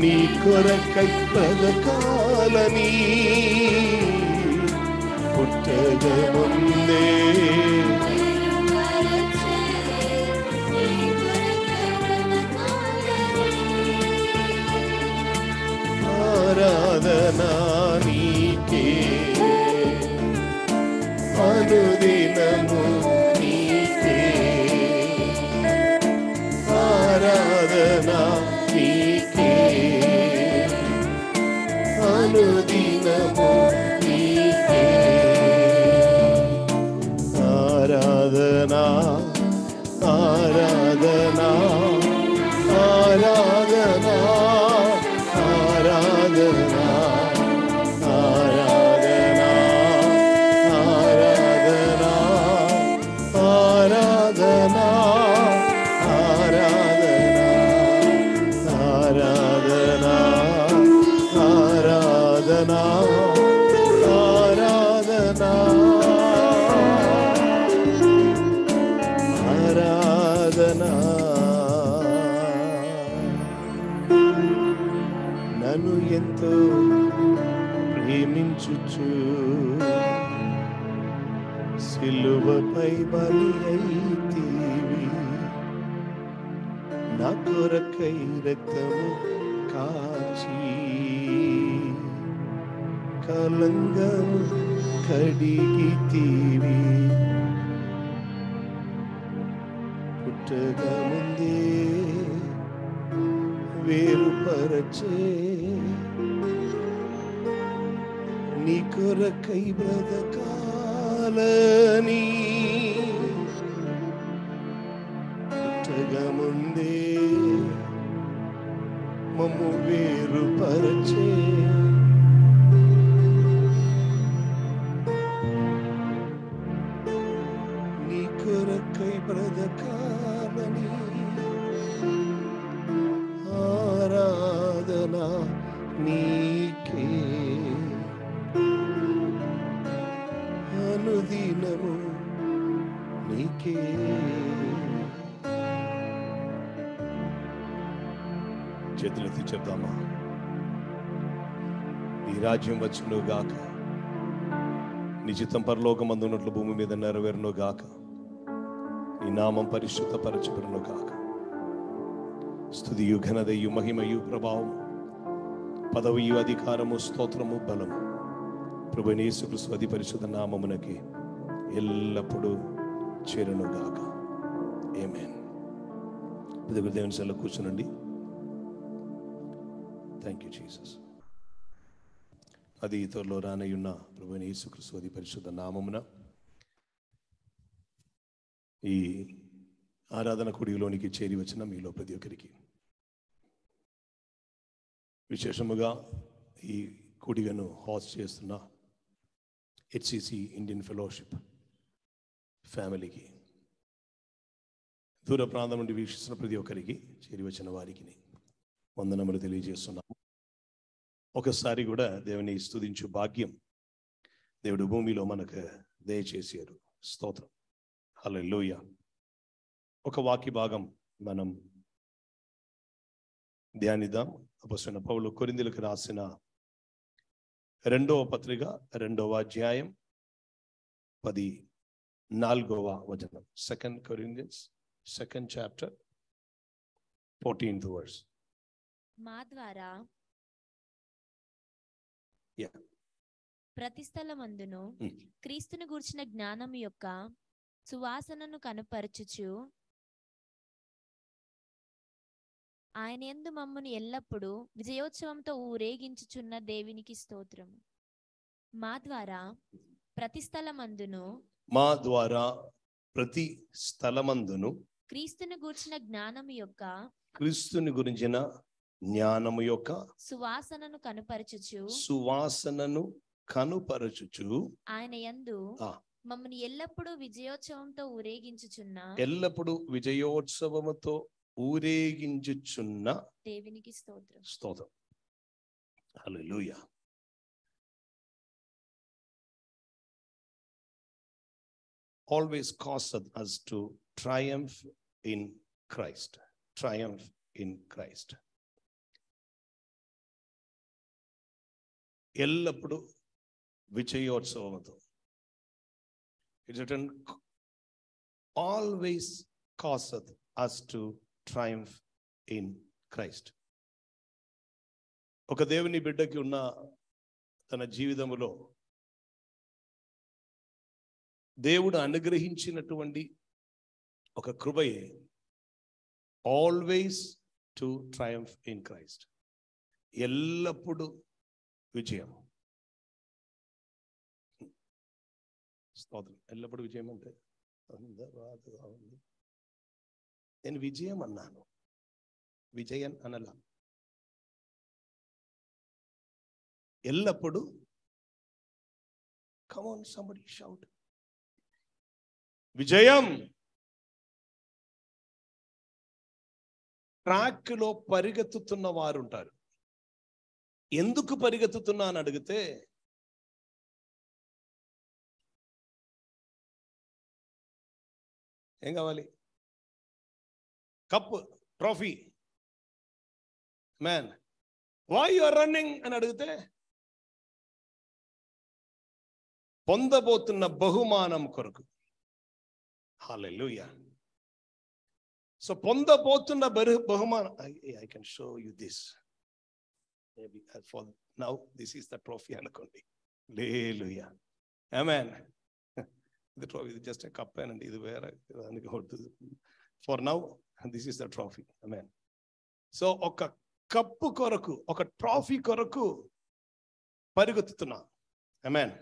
నీ కొరకై పదకాలని పుట్టగముందే ఆరాధనా నీకే అనుదినము than our రాజ్యం వచ్చును గాక. నిజితం పరలోకమందున్నట్లు భూమి మీద నెరవేరును గాక. నీ నామం పరిశుద్ధపరచబడును గాక. స్థుతియు ఘనదయు మహిమయు ప్రభావం పదవియు అధికారము స్తోత్రము బలము. ప్రభునేసుకృష్ణ స్వది పరిశుద్ధ నామమునకి ఎల్లప్పుడూ చేరును గాక. ఏమేన్ దగ్గర దేవుని సెల్ల కూర్చునండి. థ్యాంక్ యూ జీసస్ అది ఇతరులో రానయ్యున్న ప్రభుని యేసుక్రీస్తు అది పరిశుద్ధ నామమున ఈ ఆరాధన కుడిలోనికి చేరి వచ్చిన మీలో ప్రతి ఒక్కరికి. విశేషముగా ఈ కుడిగను హాస్ట్ చేస్తున్న హెచ్సిసి ఇండియన్ ఫెలోషిప్ ఫ్యామిలీకి దూర ప్రాంతం నుండి వీక్షిస్తున్న ప్రతి ఒక్కరికి చేరి వచ్చిన వారికి వందనములు తెలియజేస్తున్నాము. ఒకసారి కూడా దేవుని స్తుతించు భాగ్యం దేవుడు భూమిలో మనకు దయచేసారు స్తోత్రం. హల్లెలూయ. ఒక వాక్య భాగం మనం ధ్యానిద్దాం. అపస్తున్న పౌలు కొరిందులకు రాసిన రెండవ పత్రిక రెండవ అధ్యాయం పది నాలుగవ వచనం. Second Corinthians second chapter fourteenth verse మా ద్వారా Yeah. ప్రతి స్థలమందును Hmm. క్రీస్తును గూర్చిన జ్ఞానం యొక్క సువాసనను కనుపరచుచు ఆయన యందు మమ్మను ఎల్లప్పుడూ విజయోత్సవంతో ఊరేగించుచున్న దేవునికి స్తోత్రం మా ద్వారా ప్రతి స్థలమందును మా ద్వారా ప్రతి స్థలమందును క్రీస్తుని గూర్చిన జ్ఞానము యొక్క క్రీస్తుని గురించిన జ్ఞానము యొక్క సువాసనను కనుపరచుచు సువాసనను కనుపరచుచు ఆయన యందు ఆ. మమ్మల్ని ఎల్లప్పుడూ విజయోత్సవంతో ఊరేగించుచున్న ఎల్లప్పుడూ విజయోత్సవముతో ఊరేగించుచున్న దేవునికి స్తోత్రం స్తోత్రం హల్లెలూయా always causeth us to triumph in Christ. Triumph in Christ. ఎల్లప్పుడూ విజయోత్సవముతో. It's written always causeth us to triumph in Christ ఒక దేవుని బిడ్డకి ఉన్న తన జీవితంలో దేవుడు అనుగ్రహించినటువంటి ఒక కృపయే always to triumph in Christ ఎల్లప్పుడూ విజయం స్తోత్రం. ఎల్లప్పుడూ విజయం అంటే నేను విజయం అన్నాను. విజయన్ అనలా. ఎల్లప్పుడూ కమాన్ సంబడి షౌట్ విజయం. ట్రాక్లో పరిగెత్తుతున్న వారు ఉంటారు ఎందుకు పరిగెత్తుతున్నా అని అడిగితే ఏం కావాలి? Cup trophy. Man why you are running అని అడిగితే పొందబోతున్న బహుమానం కొరకు. హాలెలూయా సో పొందబోతున్న బరు బహుమానం I can show you this maybe for now this is the trophy అనుకోండి లేలుయా ఆమెన్ ఇది ట్రోఫీ ఇది జస్ట్ కప్ అండి ఇది వేరే for now this is the trophy amen so ఒక కప్పు కొరకు ఒక ట్రోఫీ కొరకు పరిగెత్తుతున్నా ఆమెన్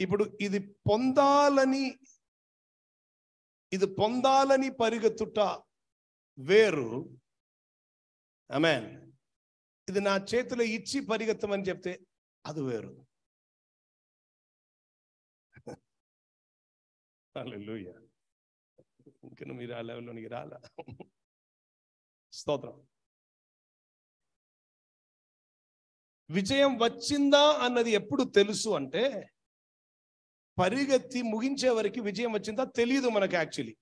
ఇప్పుడు ఇది పొందాలని ఇది పొందాలని పరిగెత్తుట వేరు అమెన్ ఇది నా చేతిలో ఇచ్చి పరిగెత్తమని చెప్తే అది వేరు. హల్లెలూయా. ఇంకా మీరు ఆ లెవెల్లోనికి రాలా. స్తోత్రం. విజయం వచ్చిందా అన్నది ఎప్పుడు తెలుసు అంటే పరిగెత్తి ముగించే వరకు విజయం వచ్చిందా తెలియదు మనకు యాక్చువల్లీ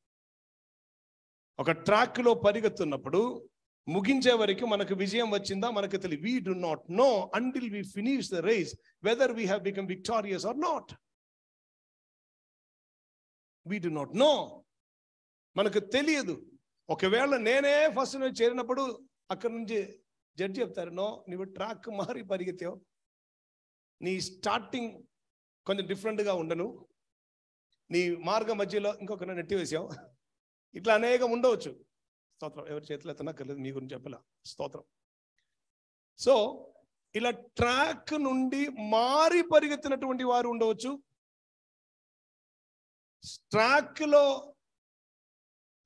ఒక ట్రాక్లో పరిగెత్తున్నప్పుడు ముగించే వరకు మనకు విజయం వచ్చిందా? మనకు తెలియదు we do not know until we finish the race whether we have become victorious or not we do not know మనకు తెలియదు. ఒకవేళ నేనే ఫస్ట్ నుంచి చేరినప్పుడు అక్కడి నుంచి జడ్జి చెప్తారు నో నువ్వు ట్రాక్ మారి పరిగెత్తావు నీ స్టార్టింగ్ కొంచెం డిఫరెంట్గా ఉండను. నీ మార్గ మధ్యలో ఇంకొక నెట్టి వేసావు ఇట్లా అనేకం ఉండవచ్చు. స్తోత్రం. ఎవరి చేతిలో ఎత్తనక్కర్లేదు మీ గురించి చెప్పలా. స్తోత్రం. సో ఇలా ట్రాక్ నుండి మారి పరిగెత్తినటువంటి వారు ఉండవచ్చు. ట్రాక్లో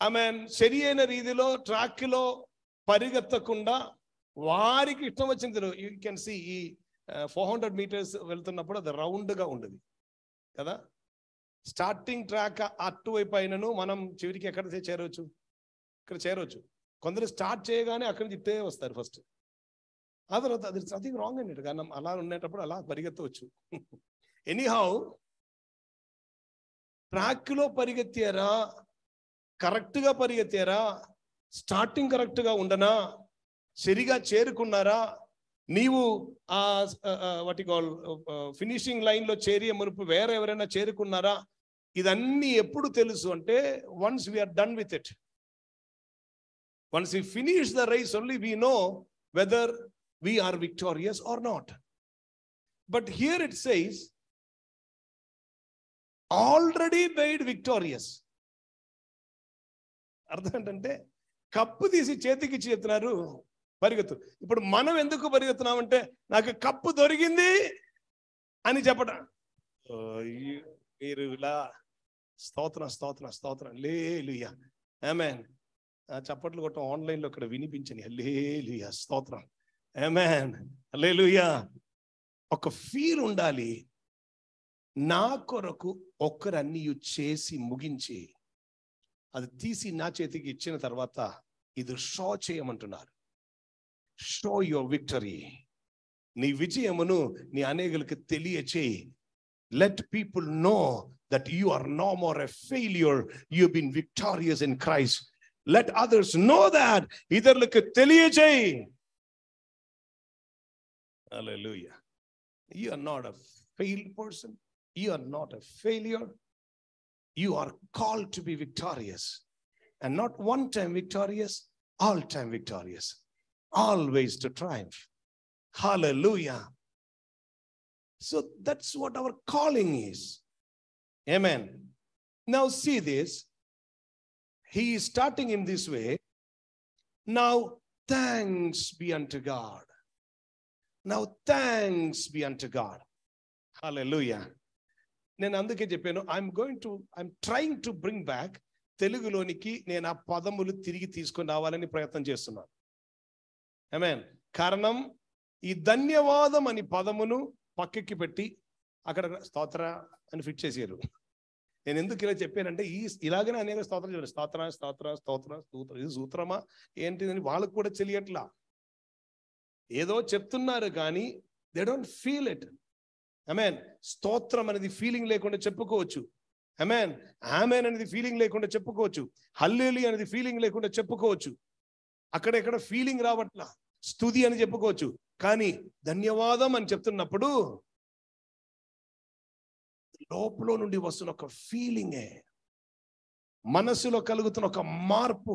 ఐ మీన్ సరి అయిన రీతిలో ట్రాక్లో పరిగెత్తకుండా వారికి ఇష్టం వచ్చింది యూ కెన్ సి ఈ ఫోర్ హండ్రెడ్ మీటర్స్ వెళ్తున్నప్పుడు అది రౌండ్గా గా ఉండదు. కదా? స్టార్టింగ్ ట్రాక్ అటువైపు అయినను మనం చివరికి ఎక్కడ చేరవచ్చు ఇక్కడ చేరవచ్చు కొందరు స్టార్ట్ చేయగానే అక్కడి నుంచి ఇట్టే వస్తారు ఫస్ట్ ఆ తర్వాత అది నథింగ్ రాంగ్ అండి కానీ అలా ఉండేటప్పుడు అలా పరిగెత్తవచ్చు. ఎనీహౌ ట్రాక్లో పరిగెత్తారా కరెక్ట్గా పరిగెత్తారా స్టార్టింగ్ కరెక్ట్గా ఉండనా? సరిగా చేరుకున్నారా? నీవు ఆ వాటి కాల్ ఫినిషింగ్ లైన్లో చేరే మునుపు వేరే ఎవరైనా చేరుకున్నారా? ఇదన్నీ ఎప్పుడు తెలుసు అంటే once we're done with it once we finish the race only we know whether we are victorious or not. But here it says, already made victorious. అర్థం ఏంటంటే కప్పు తీసి చేతికి చెప్తున్నారు పరిగెత్తు. ఇప్పుడు మనం ఎందుకు పరిగెత్తున్నామంటే నాకు కప్పు దొరికింది అని చెప్పడం మీరు ఇలా స్తోత్రం స్తోత్రం స్తోత్రం. లేలుయ ఆమెన్ చప్పట్లు కొట్టం ఆన్లైన్లో ఇక్కడ వినిపించని. హల్లేలుయా స్తోత్రం. Amen hallelujah. ఒక ఫీల్ ఉండాలి. నా కొరకు ఒక్కరన్నీ చేసి ముగించి అది తీసి నా చేతికి ఇచ్చిన తర్వాత ఇది షో చేయమంటున్నారు. షో యువర్ విక్టరీ నీ విజయమును నీ అనేకులకు తెలియచేయి. Let people know that you are no more a failure you been victorious in Christ let others know that ఇతరులకు తెలియచేయి Hallelujah. You are not a failed person. You are not a failure. You are called to be victorious. And not one time victorious, all time victorious. Always to triumph. Hallelujah. So that's what our calling is. Amen. Now see this. He is starting in this way. Now thanks be unto God. Now thanks be unto God. Hallelujah. నేను అందుకే చెప్పాను I'm going to I'm trying to bring back తెలుగులోనికి నేను ఆ పదములు తిరిగి తీసుకొని రావాలని ప్రయత్నం చేస్తున్నాను మీన్ కారణం ఈ ధన్యవాదం అని పదమును పక్కకి పెట్టి అక్కడ స్తోత్ర అని ఫిట్ చేసారు నేను ఎందుకు ఇలా చెప్పానంటే ఈ ఇలాగనే అనేక స్తోత్రం చెప్పారు స్తోత్ర స్తోత్ర స్తోత్ర స్తోత్ర. ఇది సూత్రమా? ఏంటిదని వాళ్ళకు కూడా తెలియట్లా. ఏదో చెప్తున్నారు కానీ they don't feel it amen స్తోత్రం అనేది ఫీలింగ్ లేకుండా చెప్పుకోవచ్చు. అమెన్ ఆమెన్ అనేది ఫీలింగ్ లేకుండా చెప్పుకోవచ్చు. హల్లేలి అనేది ఫీలింగ్ లేకుండా చెప్పుకోవచ్చు. అక్కడెక్కడ ఫీలింగ్ రావట్లా? స్థుతి అని చెప్పుకోవచ్చు. కానీ ధన్యవాదం అని చెప్తున్నప్పుడు లోపల నుండి వస్తున్న ఒక ఫీలింగే మనసులో కలుగుతున్న ఒక మార్పు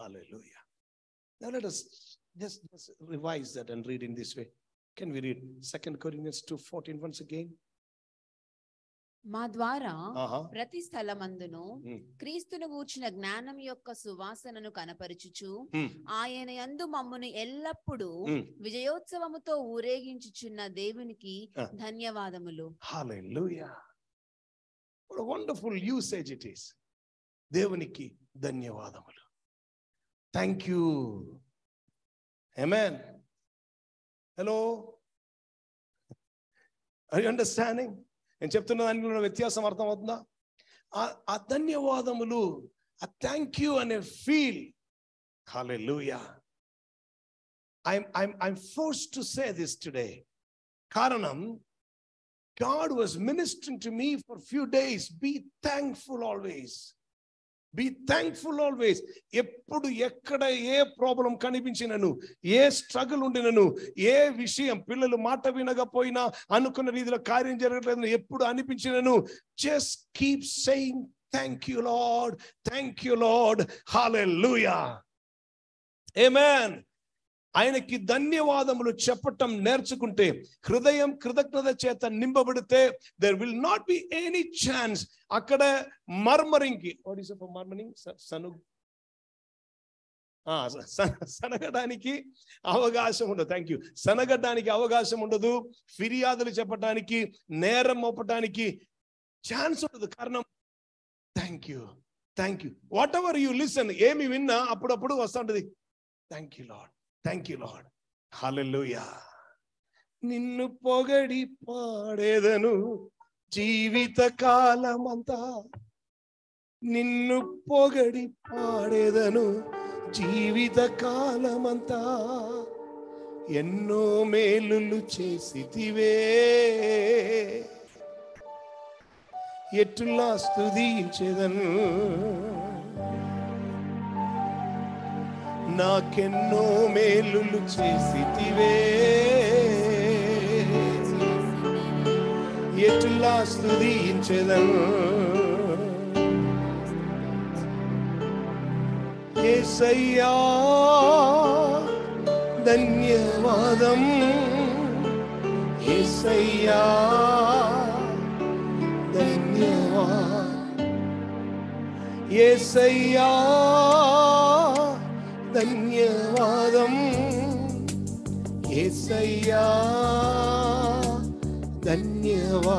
Hallelujah. Now let us just, just revise that and read in this way. Can we read Second Corinthians 2 14 once again? మా ద్వారా. ప్రతి స్థలమందును. క్రీస్తును గూర్చిన జ్ఞానం యొక్క సువాసనను కనపరుచుచు. ఆయన యందు మమ్మును ఎల్లప్పుడూ. విజయోత్సవముతో ఊరేగించుచున్న దేవునికి. ధన్యవాదములు wonderful usage it is. దేవునికి ధన్యవాదములు thank you Amen. Hello I understanding నేను చెప్తున్న దానికి ఉన్న వ్యత్యాసం అర్థమవుతుందా ఆ- ఆ ధన్యవాదములు ఆ థ్యాంక్ యూ అనే feel hallelujah I'm, I'm, I'm forced to say this today. కారణం God was ministering to me for a few days. Be thankful always. Be thankful always ఎప్పుడు ఎక్కడ ఏ ప్రాబ్లం కనిపించినను ఏ స్ట్రగుల్ ఉండినను ఏ విషయం పిల్లలు మాట వినకపోయినా అనుకున్న రీతిలో కార్యం జరగట్లేదు ఎప్పుడు అనిపించినను just keep saying thank you Lord thank you Lord hallelujah amen ఆయనకి ధన్యవాదములు చెప్పటం నేర్చుకుంటే హృదయం కృతజ్ఞత చేత నింపబడితే there will not be any chance అక్కడ మర్మరింగ్కి మర్మరింగ్? సను సనగడానికి అవకాశం ఉండదు. థ్యాంక్ యూ సనగడానికి అవకాశం ఉండదు. ఫిర్యాదులు చెప్పడానికి నేరం మోపటానికి ఛాన్స్ ఉండదు. కారణం thank you thank you whatever you listen ఏమి విన్నా అప్పుడప్పుడు వస్తుంటది thank you Lord thank you Lord hallelujah నిన్ను పొగడి పాడేదను జీవిత కాలమంతా నిన్ను పొగడి పాడేదను జీవిత కాలమంతా ఎన్నో మేలులు చేసితివే. ఎట్టులా స్తుదించేదను నాకెన్నో మేలులు చేసితివే. ఎటులా స్తుతించెదను ఏసయ్యా ధన్యవాదం. ఏసయ్యా ధన్యవాదం. ఏసయ్యా ధన్యవాదం. ఏసయ్యా ధన్యవా.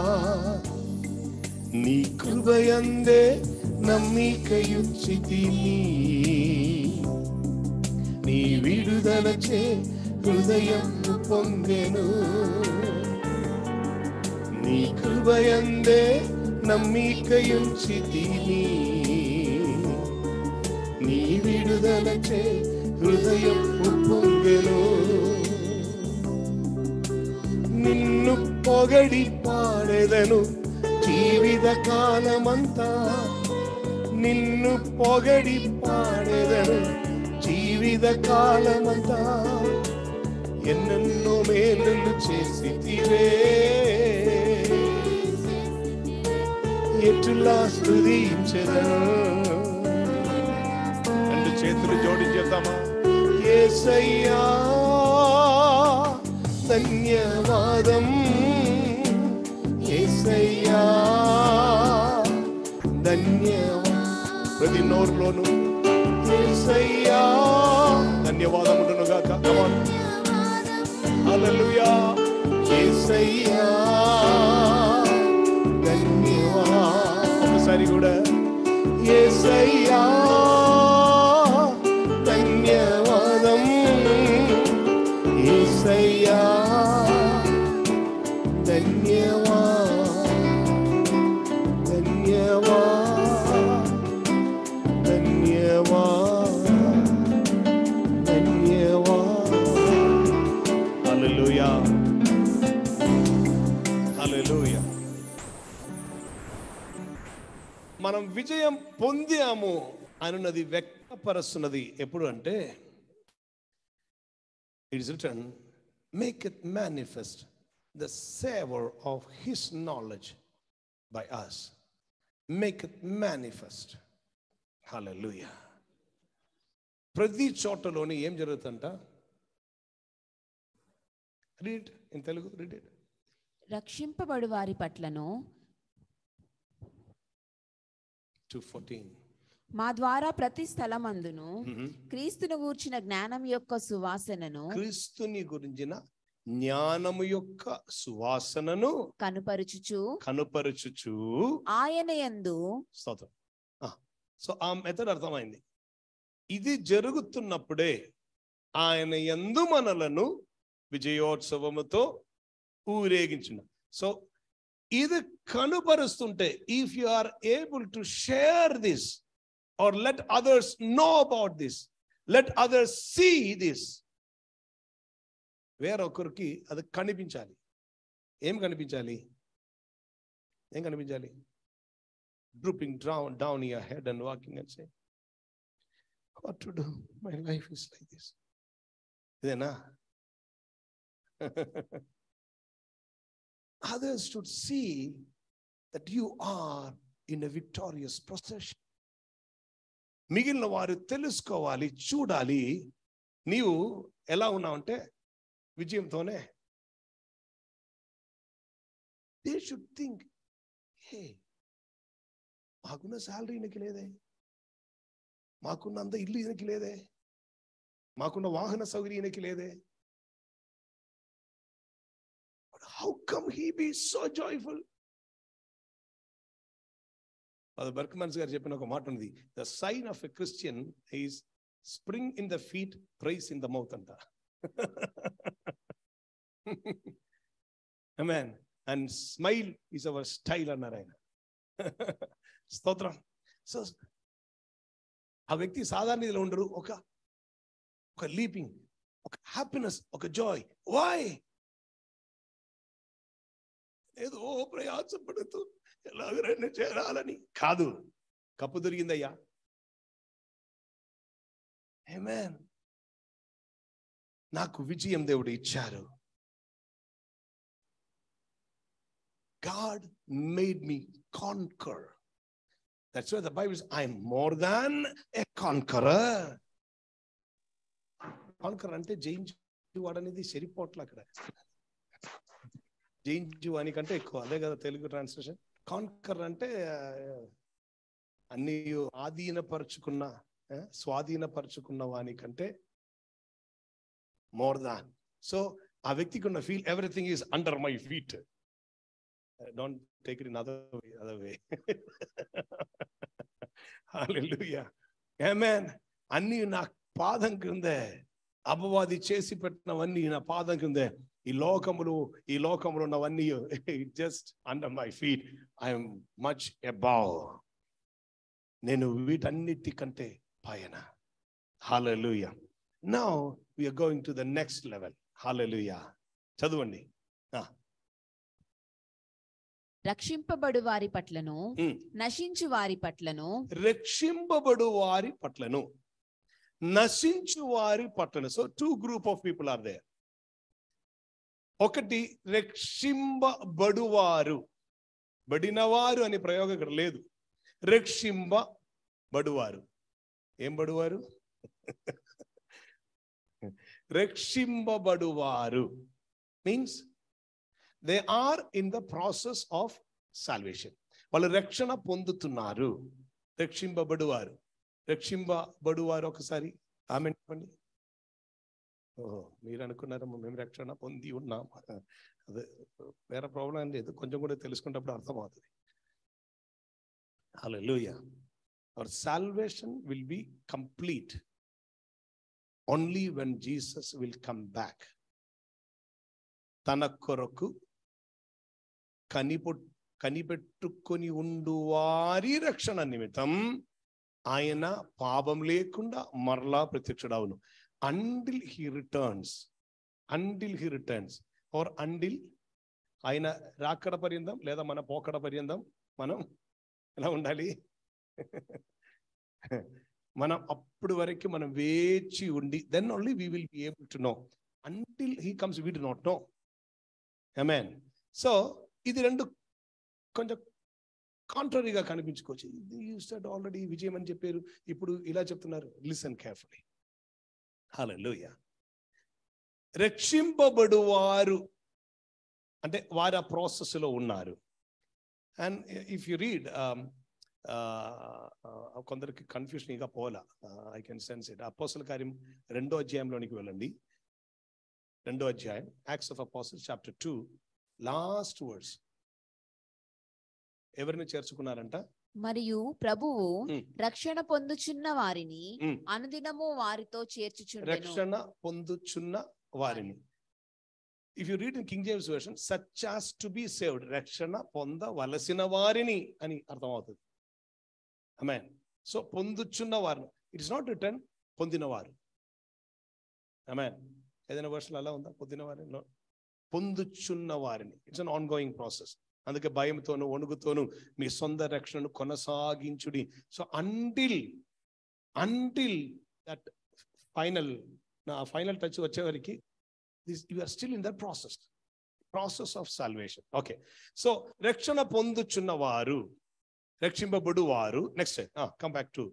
నీ కృపయందే నమ్మికయుచితిని నీ. విడుదలచే హృదయం పొందెను. నీ కృపయందే నమ్మికయుచితిని నీ విడుదలచే హృదయం పొందెను నిన్ను పొగడి పాడెదను జీవిత కాలమంతా నిన్ను పొగడి పాడెదను జీవిత కాలమంతా ఎన్నెన్నో మేలు చేసితివే ఎటులా స్తుతించెదను రెండు చేతులు జోడించేద్దామా ఏసయ్యా ధన్యవాదం. ఏసయ్యా ధన్యవాదం. ప్రతి నోరులోను ఏసయ్యా ధన్యవాదం ఉండును గాక కమాన్ హల్లెలూయా ఏసయ్యా ధన్యవాదం. ఒకసారి కూడా. ఏసయ్యా మనం విజయం పొందాము అనున్నది వ్యక్తపరుస్తున్నది ఎప్పుడు అంటే it's written make it manifest the savour of his knowledge by us make it manifest hallelujah ప్రతి చోటలోని ఏం జరుగుతుందంట? Read in Telugu read it రక్షింపబడు వారి పట్లను మా ద్వారా ప్రతి స్థలమందును క్రీస్తును గూర్చిన జ్ఞానం యొక్క సువాసనను క్రీస్తుని గురించిన జ్ఞానము యొక్క సువాసనను కనుపరుచుచు కనుపరుచుచు. ఆయన యందు స్తోత్రం. సో ఆ మెథడ్ అర్థమైంది. ఇది జరుగుతున్నప్పుడే ఆయన ఎందు మనలను విజయోత్సవముతో ఊరేగించిన. సో ఇది కనుపరుస్తుంటే if you are able to share this or let others know about this let others see this వేరొకరికి అది కనిపించాలి ఏం కనిపించాలి ఏం కనిపించాలి drooping down, down your head and walking and say, What to do? My life is like this. ఇదేనా Others should see that you are in a victorious procession. మిగిలిన వారు తెలుసుకోవాలి చూడాలి. నీవు ఎలా ఉన్నావంటే విజయంతోనే. దే షుడ్ థింక్ హే మాకున్న శాలరీ ఈయనకి లేదే. మాకున్న అంత ఇల్లు ఈయనకి లేదే. మాకున్న వాహన సౌకర్యం ఈయనకి లేదే. How come he be so joyful అది బర్క్మన్స్ గారు చెప్పిన ఒక మాట ఉంది. The sign of a Christian is spring in the feet praise in the mouth అంట. Man and smile is our style అన్నారు ఆయన. స్తోత్రం. సో ఆ వ్యక్తి సాధారణ ఇదిలో ఉండరు. ఒక ఒక లీపింగ్ ఒక హ్యాపీనెస్ ఒక జాయ్ వాయ్ ఏదో ప్రయాసపడుతూ ఎలాగైనా చేరాలని? కాదు. కప్పు దొరికిందయ్యా. నాకు విజయం దేవుడు ఇచ్చారు. God made me conquer that's why the Bible I'm more than a conqueror conquer అంటే జయించువాడు అనేది సరిపోట్ల అక్కడ. జయించు అని కంటే ఎక్కువ. అదే కదా తెలుగు ట్రాన్స్లేషన్ కాన్కర్ అంటే అన్ని ఆధీనపరుచుకున్న స్వాధీనపరచుకున్న స్వాధీనపరుచుకున్న వాని కంటే మోర్ దాన్ సో ఆ వ్యక్తికి ఉన్న feel everything is under my feet don't take it in other way other way hallelujah అన్ని నా పాదం క్రిందే అపవాది చేసి పెట్టినవన్నీ నా పాదం క్రిందే ఈ లోకములు ఈ లోకములు ఉన్నవన్నీ just under my feet I'm much above నేను వీటన్నిటికంటే పైన. Hallelujah now we're going to the next level hallelujah చదవండి. రక్షింపబడు వారి పట్లను. నశించు వారి పట్లను. రక్షింపబడు వారి పట్లను. నశించు వారి పట్లను. So two group of people are they ఒకటి రక్షింపబడువారు బడినవారు అనే ప్రయోగం ఇక్కడ లేదు. రక్షింప బడువారు ఏం బడువారు? రక్షింపబడువారు means they are in the process of salvation వాళ్ళు రక్షణ పొందుతున్నారు. రక్షింపబడువారు రక్షింపబడువారు ఒకసారి ఆమె చెప్పండి మీరు అనుకున్నారమ్మా మేము రక్షణ పొంది ఉన్నాం. అదే వేరే ప్రాబ్లం లేదు. కొంచెం కూడా తెలుసుకున్నప్పుడు అర్థమవుతుంది. Hallelujah our salvation will be complete only when Jesus will come back తన కొరకు కనిపు కనిపెట్టుకొని ఉండు వారి రక్షణ నిమిత్తం ఆయన పాపం లేకుండా మరలా ప్రత్యక్షుడవును. Until he returns until he returns or until ఆయన రాకడ పర్యంతం లేదా మన పోకడ పర్యంతం మనం ఎలా ఉండాలి? మనం అప్పుడు వరకు మనం వేచి ఉండి then only we will be able to know until he comes we do not know amen so ఇది రెండు కొంచెం కాంట్రరీగా కనిపించుకోవచ్చు. యూ సెడ్ ఆల్రెడీ విజయం అని చెప్పారు. ఇప్పుడు ఇలా చెప్తున్నారు. లిసన్ కేర్ఫుల్లీ హల్లెలూయా రక్షింపబడువారు. అంటే వారు ఆ ప్రాసెస్లో ఉన్నారు. అండ్ ఇఫ్ యు రీడ్ కొందరికి కన్ఫ్యూషన్ ఇంకా పోలా ఐ కెన్ సెన్స్ ఇట్. అపోసల కార్యం రెండో అధ్యాయంలోనికి వెళ్ళండి. రెండో అధ్యాయం Acts of apostle chapter two last words ఎవరిని చేర్చుకున్నారంట? మరియు ప్రభువు. రక్షణ పొందుచున్న వారిని. అనుదినము వారితో చేర్చుచుండెను. రక్షణ పొందుచున్న వారిని. If you read in King James version such as to be saved రక్షణ పొందవలసిన వారిని అని అర్థమవుతుంది. అమే సో పొందుచున్న వారిని. ఇట్ ఇస్ నాట్ రిటర్న్ పొందిన వారు. అమే ఏదైనా వర్షన్ అలా ఉందా? పొందిన వారిని. పొందుచున్న వారిని. It's an on going process అందుకే భయంతోను వణుకుతోను మీ సొంత రక్షణను కొనసాగించుడి. So until until that final నా ఫైనల్ టచ్ వచ్చేవరకు this you are still in that process process of salvation okay so రక్షణ పొందుచున్న వారు రక్షింపబడు వారు నెక్స్ట్ కమ్ బ్యాక్ టు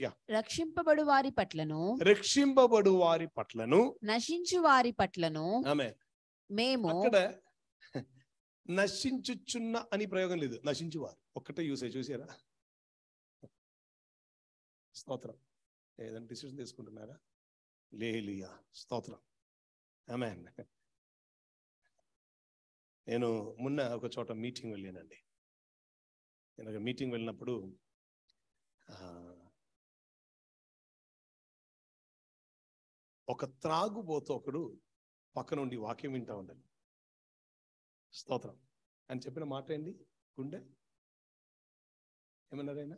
యా రక్షింపబడు వారి పట్లను రక్షింపబడు వారి పట్లను నశించు వారి పట్లను ఆమె మేము అక్కడ నశించుచున్న అని ప్రయోగం లేదు. నశించువారు. ఒక్కటే యూసే చూసారా? స్తోత్రం. ఏదైనా డిసిషన్ తీసుకుంటున్నారా? లేలియా. స్తోత్రం. ఆమెన్ నేను మొన్న ఒక చోట మీటింగ్ వెళ్ళానండి. నేను ఒక మీటింగ్ వెళ్ళినప్పుడు ఒక త్రాగుబోతు ఒకడు పక్కన ఉండి వాక్యం వింటా ఉండాలి స్తోత్రం. అని చెప్పిన మాట ఏంటి గుండె? ఏమన్నారైనా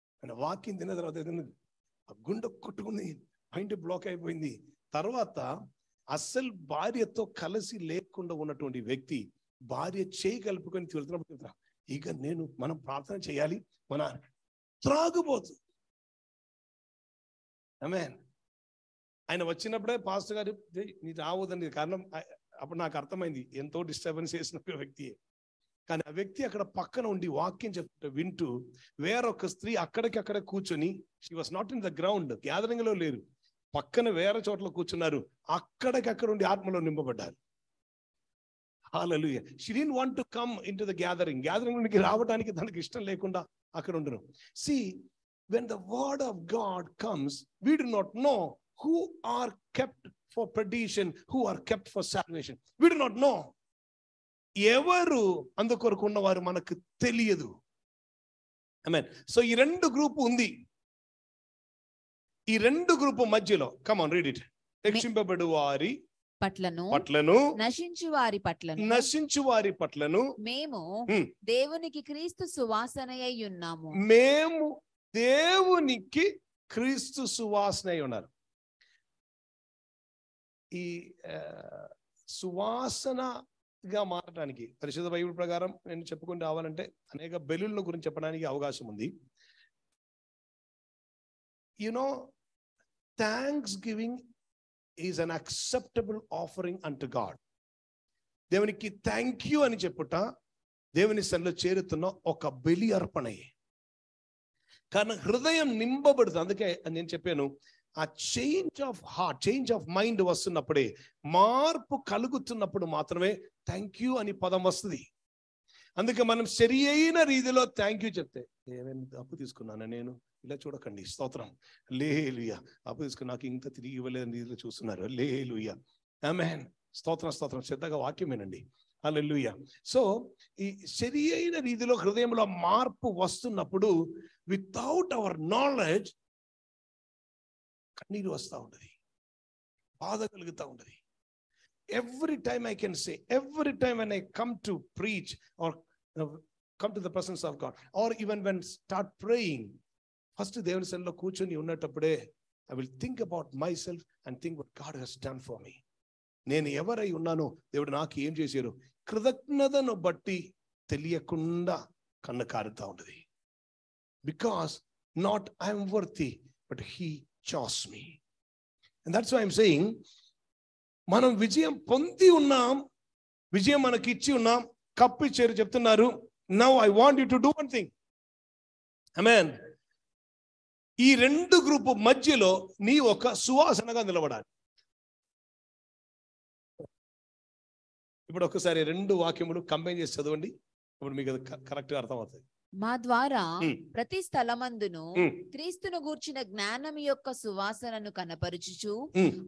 ఆయన తిన్న తర్వాత ఏదైనా ఆ గుండె కొట్టుకుంది మైండ్ బ్లాక్ అయిపోయింది. తర్వాత అస్సలు భార్యతో కలిసి లేకుండా ఉన్నటువంటి వ్యక్తి భార్య చేయి కలుపుకొని తిరుగుతున్నప్పుడు ఇక నేను మనం ప్రార్థన చేయాలి మన త్రాగుబోతు. ఆమేన్ ఆయన వచ్చినప్పుడే పాస్టర్ గారు "ఏయ్, నీ రావద్దండి. కారణం అప్పుడు నాకు అర్థమైంది. ఎంతో డిస్టర్బెన్స్ చేసిన వ్యక్తి కానీ ఆ వ్యక్తి అక్కడ పక్కన ఉండి వాక్యం చెప్తుంటే వింటూ వేరొక స్త్రీ అక్కడికి అక్కడ కూర్చొని she was not in the ground గ్యాదరింగ్లో లేరు. పక్కన వేరే చోట్ల కూర్చున్నారు. అక్కడికక్కడ ఉండి ఆత్మలో నింపబడ్డారు. హాలూయ she didn't want to come into the gathering gathering రావడానికి దానికి ఇష్టం లేకుండా అక్కడ ఉండరు see when the word of God comes we do not know who are kept for perdition, who are kept for salvation. We do not know. ఎవరు అందుకొరకు ఉన్నవారు మనకు తెలియదు మీన్ సో ఈ రెండు గ్రూప్ ఉంది ఈ రెండు గ్రూప్ మధ్యలో కమాన్ రీడ్ ఇట్ రక్షింపబడు వారి పట్లను పట్లను నశించు వారి పట్లను నశించు వారి పట్లను మేము. దేవునికి క్రీస్తు సువాసన అయి ఉన్నాము మేము దేవునికి క్రీస్తు సువాసన అయి ఉన్నారు ఈ సువాసనగా మారడానికి పరిశుద్ధ బైబిల్ ప్రకారం నేను చెప్పుకుని రావాలంటే అనేక బెలుళ్ళ గురించి చెప్పడానికి అవకాశం ఉంది. You know thanksgiving is an acceptable offering unto God దేవునికి థ్యాంక్ యూ అని చెప్పుట దేవుని సన్నిలో చేరుతున్న ఒక బెలి అర్పణయే. కారణం హృదయం నింపబడుతుంది. అందుకే నేను చెప్పాను ఆ change of heart change of mind వస్తున్నప్పుడే మార్పు కలుగుతున్నప్పుడు మాత్రమే థ్యాంక్ యూ అని పదం వస్తుంది. అందుకే మనం సరి అయిన రీతిలో థ్యాంక్ యూ చెప్తే ఏమేమి అప్పు తీసుకున్నాను నేను? ఇలా చూడకండి స్తోత్రం. లేలుయ. అప్పు తీసుకుని నాకు ఇంత తిరిగి ఇవ్వలేదని రీతిలో చూస్తున్నారు. లేలుయ. ఆమెన్ స్తోత్రం స్తోత్రం. శ్రద్ధగా వాక్యం వినండి. హల్లెలూయా సో ఈ సరి అయిన రీతిలో హృదయంలో మార్పు వస్తున్నప్పుడు వితౌట్ అవర్ నాలెడ్జ్ కన్నీరు వస్తూ ఉంటుంది బాధ కలుగుతూ ఉంటుంది every time I can say every time when I come to preach or come to the persons of God or even when start praying first దేవుని సెల్లో కూర్చొని ఉన్నటప్పుడే I will think about myself and think what God he's done for me నేను ఎవరై ఉన్నానో దేవుడు నాకు ఏం చేశారు కృతజ్ఞతను బట్టి తెలియకుండా కన్ను కారుతా ఉంటుంది because not I'm worthy but he chose me and that's I'm saying మనం విజయం పొంది ఉన్నాం విజయం మనకి ఇచ్చి ఉన్నాం కప్పు చెప్తున్నారు. Now I want you to do one thing amen ఈ రెండు గ్రూపు మధ్యలో నీ ఒక సువాసనగా నిలబడాలి. ఇప్పుడు ఒకసారి రెండు వాక్యములు కంబైన్ చేసి చదవండి. ఇప్పుడు మీకు కరెక్ట్గా కరెక్ట్గా అర్థమవుతుంది. మా ద్వారా. ప్రతి స్థలమందును. క్రీస్తును గూర్చిన జ్ఞానం యొక్క సువాసనను కనపరుచుచు.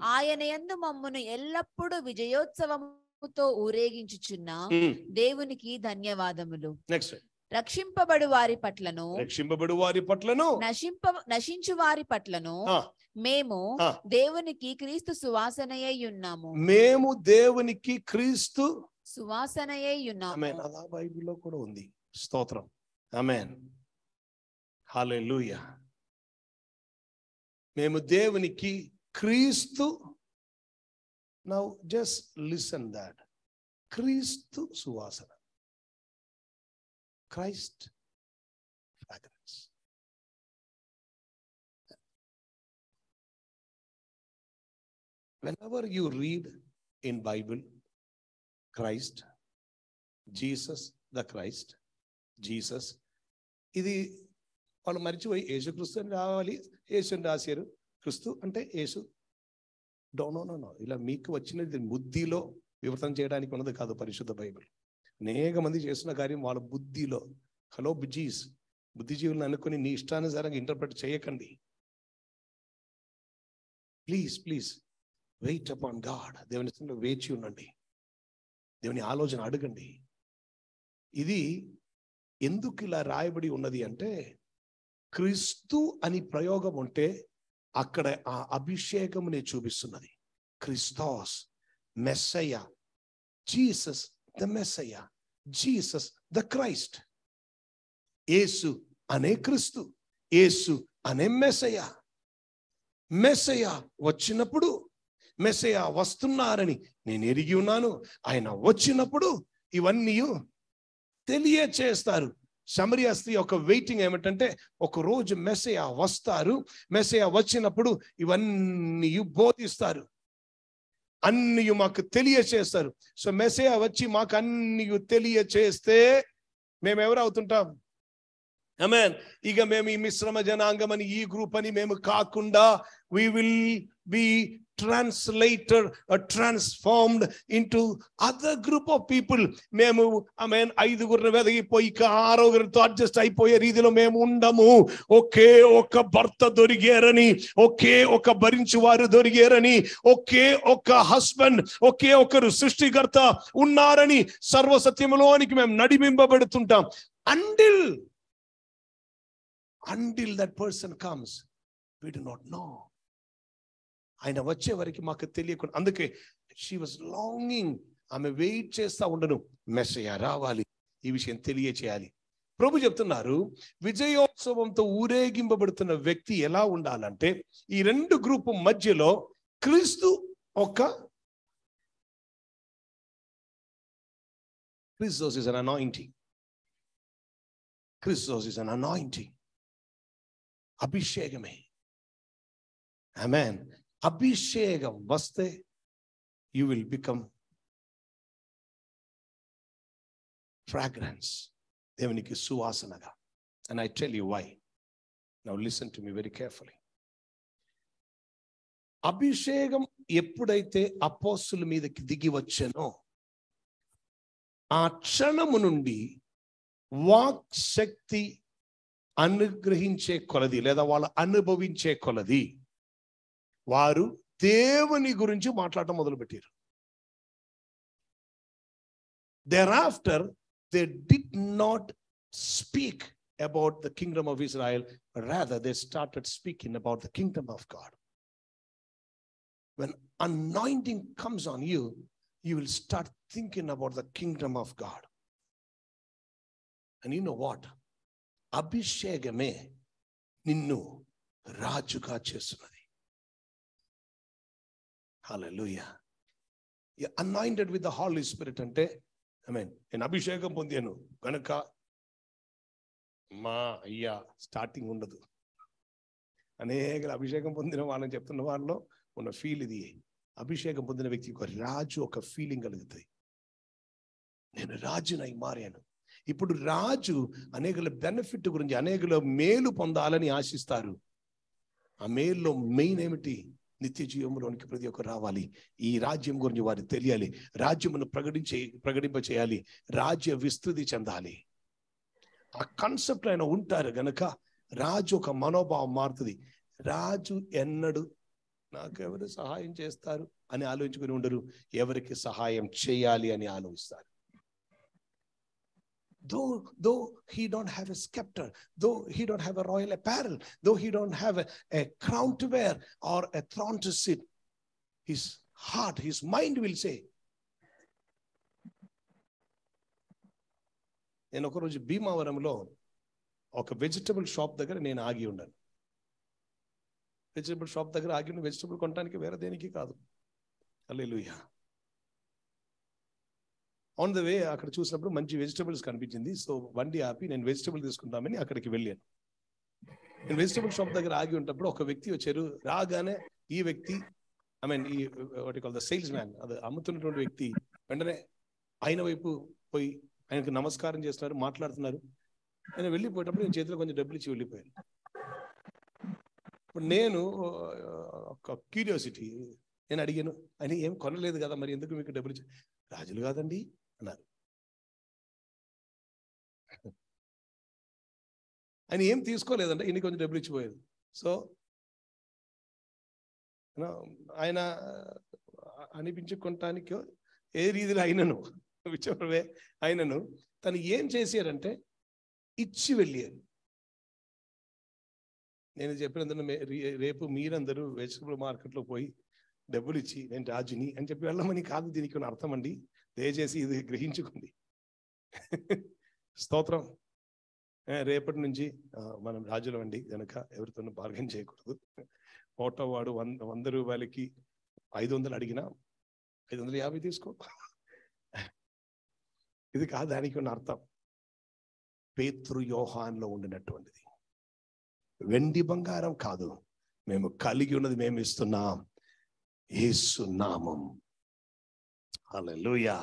ఆయన యందు మమ్మును ఎల్లప్పుడూ విజయోత్సవముతో ఊరేగించుచున్న దేవునికి ధన్యవాదములు. నెక్స్ట్ రక్షింపబడు వారి పట్లను రక్షింపబడు వారి పట్లను. నశింప నశించు వారి పట్లను మేము. దేవునికి క్రీస్తు సువాసనయై ఉన్నాము మేము దేవునికి క్రీస్తు సువాసనయై ఉన్నాము బైబిల్లో కూడా ఉంది. స్తోత్రం. ఆమెన్ హల్లెలూయా మేము దేవునికి క్రీస్తు నౌ జస్ట్ లిసన్ దాట్ క్రీస్తు సువాసన. Christ fragrance whenever you read in bible christ Jesus the Christ Jesus. ఇది వాళ్ళు మర్చిపోయి యేసుక్రీస్తు అని రావాలి. యేసు అని రాశారు. క్రిస్తు అంటే యేసు. డోనో నో ఇలా మీకు వచ్చినది బుద్ధిలో వివృతం చేయడానికి ఉన్నది కాదు పరిశుద్ధ బైబిల్. అనేక మంది చేస్తున్న కార్యం వాళ్ళ బుద్ధిలో. హలో బుజ్జీస్. బుద్ధిజీవులను అనుకుని నీ ఇష్టానుసారంగా ఇంటర్ప్రిట్ చేయకండి. Please please wait upon God దేవుని వేచి ఉండండి. దేవుని ఆలోచన అడగండి. ఇది ఎందుకు ఇలా రాయబడి ఉన్నది అంటే క్రీస్తు అని ప్రయోగం ఉంటే అక్కడ ఆ అభిషేకమునే చూపిస్తున్నది. Christos Messiah Jesus the Messiah Jesus the Christ. Yesu అనే క్రిస్తు ఏసు అనే మెస్సయ్య. మెస్సయ్య వచ్చినప్పుడు మెస్సయ్య వస్తున్నారని నేను ఎరిగి ఉన్నాను. ఆయన వచ్చినప్పుడు ఇవన్నీ తెలియచేస్తారు. సమరియా స్త్రీ ఒక వెయిటింగ్ ఏమిటంటే ఒక రోజు వస్తారు. మెసేయ వచ్చినప్పుడు ఇవన్నీ బోధిస్తారు. అన్ని మాకు తెలియచేస్తారు. సో మెసేయ వచ్చి మాకు అన్ని తెలియచేస్తే మేము ఎవరు అవుతుంటాం అమెన్ ఇక మేము ఈ మిశ్రమ జనాంగం అని ఈ గ్రూప్ అని మేము కాకుండా we will be translator transformed into other group of people మేము ఐ ఐదుగురిని వెదగిపోయి ఇక ఆరోగ్యంతో అడ్జస్ట్ అయిపోయే రీతిలో మేము ఉండము. ఒకే ఒక భర్త దొరికారని ఒకే ఒక భరించు వారు దొరికారని ఒకే ఒక హస్బెండ్ ఒకే ఒకరు సృష్టికర్త ఉన్నారని సర్వసత్యములోనికి మేము నడిమింపబడుతుంటాం. Until until that person comes we do not know ఆయన వచ్చే వరకు మాకు తెలియకుండా అందుకే షీ వాజ్ లాంగింగ్ ఆమె వెయిట్ చేస్తూ ఉండను. మెస్సయ్య రావాలి. ఈ విషయం తెలియచేయాలి. ప్రభు చెప్తున్నారు విజయోత్సవంతో ఊరేగింపబడుతున్న వ్యక్తి ఎలా ఉండాలంటే ఈ రెండు గ్రూపు మధ్యలో క్రీస్తు ఒక Christos is an anointing. Christos is an anointing అభిషేకమే amen అభిషేకం వస్తే యు విల్ బికమ్ ఫ్రాగ్రెన్స్ దేవునికి సువాసనగా and I tell you why now listen to me very carefully అభిషేకం ఎప్పుడైతే అపోస్తుల మీదకి దిగి వచ్చానో ఆ క్షణము నుండి వాక్ శక్తి అనుగ్రహించే కొలది లేదా వాళ్ళు అనుభవించే కొలది వారు దేవుని గురించి మాట్లాడటం మొదలుపెట్టారు thereafter they did not speak about the kingdom of Israel rather they started speaking about the kingdom of God when anointing comes on you you will start thinking about the kingdom of God. And you know what? అభిషేకమే నిన్ను రాజుగా చేస్తున్నది. Hallelujah anointed with the holy spirit అంటే I mean నేను అభిషేకం పొందాను. కనుక మా అయ్యా స్టార్టింగ్ ఉండదు. అనేక అభిషేకం పొందిన వాళ్ళని చెప్తున్న వాళ్ళలో ఉన్న ఫీల్ ఇది. అభిషేకం పొందిన వ్యక్తి ఒక రాజు ఒక ఫీలింగ్ కలుగుతుంది నేను రాజునై మారాను. ఇప్పుడు రాజు అనేకల బెనిఫిట్ గురించి అనేకల మేలు పొందాలని ఆశిస్తారు. ఆ మేల్లో మెయిన్ ఏమిటి? నిత్య జీవంలోనికి ప్రతి ఒక్కరు రావాలి. ఈ రాజ్యం గురించి వారికి తెలియాలి. రాజ్యమును ప్రకటించే ప్రకటింప చేయాలి. రాజ్య విస్తృతి చెందాలి. ఆ కాన్సెప్ట్ ఆయన ఉంటారు గనక రాజు ఒక మనోభావం మారుతుంది. రాజు ఎన్నడు నాకు ఎవరు సహాయం చేస్తారు అని ఆలోచించుకుని ఉండరు. ఎవరికి సహాయం చేయాలి అని ఆలోచిస్తారు. though though he don't have a scepter though he don't have a royal apparel though he don't have a, a crown to wear or a throne to sit his heart his mind will say నేను ఒకరోజు భీమావరంలో ఒక vegetable shop దగ్గర నేను ఆగి ఉన్నాను vegetable shop దగ్గర ఆగి ఉన్న వెజిటబుల్ కొనడానికి వేరే దేనికి కాదు అల్లెలుయ్యా ఆన్ ద వే అక్కడ చూసినప్పుడు మంచి వెజిటబుల్స్ కనిపించింది. సో వండి ఆపి నేను వెజిటబుల్ తీసుకుందామని అక్కడికి వెళ్ళాను. నేను వెజిటబుల్ షాప్ దగ్గర ఆగి ఉన్నప్పుడు ఒక వ్యక్తి వచ్చారు. రాగానే ఈ వ్యక్తి ఐ మీన్ ఈ వాటి కాల్ ద సేల్స్ మ్యాన్ అది అమ్ముతున్నటువంటి వ్యక్తి వెంటనే ఆయన వైపు పోయి ఆయనకు నమస్కారం చేస్తున్నారు మాట్లాడుతున్నారు. ఆయన వెళ్ళిపోయేటప్పుడు నేను చేతిలో కొంచెం డబ్బులు ఇచ్చి వెళ్ళిపోయాను. ఇప్పుడు నేను ఒక క్యూరియాసిటీ నేను అడిగాను ఆయన ఏం కొనలేదు కదా మరి? ఎందుకు మీకు డబ్బులు ఇచ్చి రాజులు కాదండి. అన్నారు. ఆయన ఏం తీసుకోలేదంటే ఇన్ని కొంచెం డబ్బులు ఇచ్చిపోయేది. సో ఆయన అనిపించుకోవటానికి ఏ రీతిలో అయినను విచవే అయినను తను ఏం చేశారంటే ఇచ్చి వెళ్ళారు. నేను చెప్పినందున రేపు మీరందరూ వెజిటబుల్ మార్కెట్లో పోయి డబ్బులు ఇచ్చి నేను రాజుని అని చెప్పి వెళ్ళమని కాదు దీనికి అర్థం అండి దయచేసి ఇది గ్రహించుకుంది స్తోత్రం. రేపటి నుంచి మనం రాజులం అండి కనుక ఎవరితోనూ బార్గెన్ చేయకూడదు. ఓటో వాడు వంద వంద రూపాయలకి ఐదు వందలు అడిగినా ఐదు వందల యాభై తీసుకో. ఇది కాదు దానికి ఉన్న అర్థం. పేతృ యోహాన్లో ఉండినటువంటిది. వెండి బంగారం కాదు. మేము కలిగి ఉన్నది మేము ఇస్తున్నాం. యేసు నామం. అలెలుయా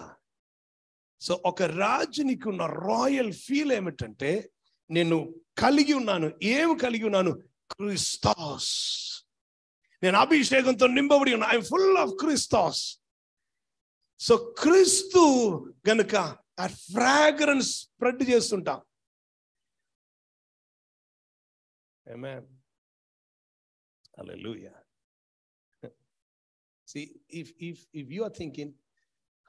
సో ఒక రాజునికి ఉన్న రాయల్ ఫీల్ ఏమిటంటే నేను కలిగి ఉన్నాను ఏం కలిగి ఉన్నాను? క్రిస్తాస్ నేను అభిషేకంతో నింపబడి ఉన్నా I'm full of Christos so Kristu గనుక ఆ ఫ్రాగ్రెన్స్ స్ప్రెడ్ చేస్తుంటాం. Amen. Hallelujah. See, if if if you are thinking,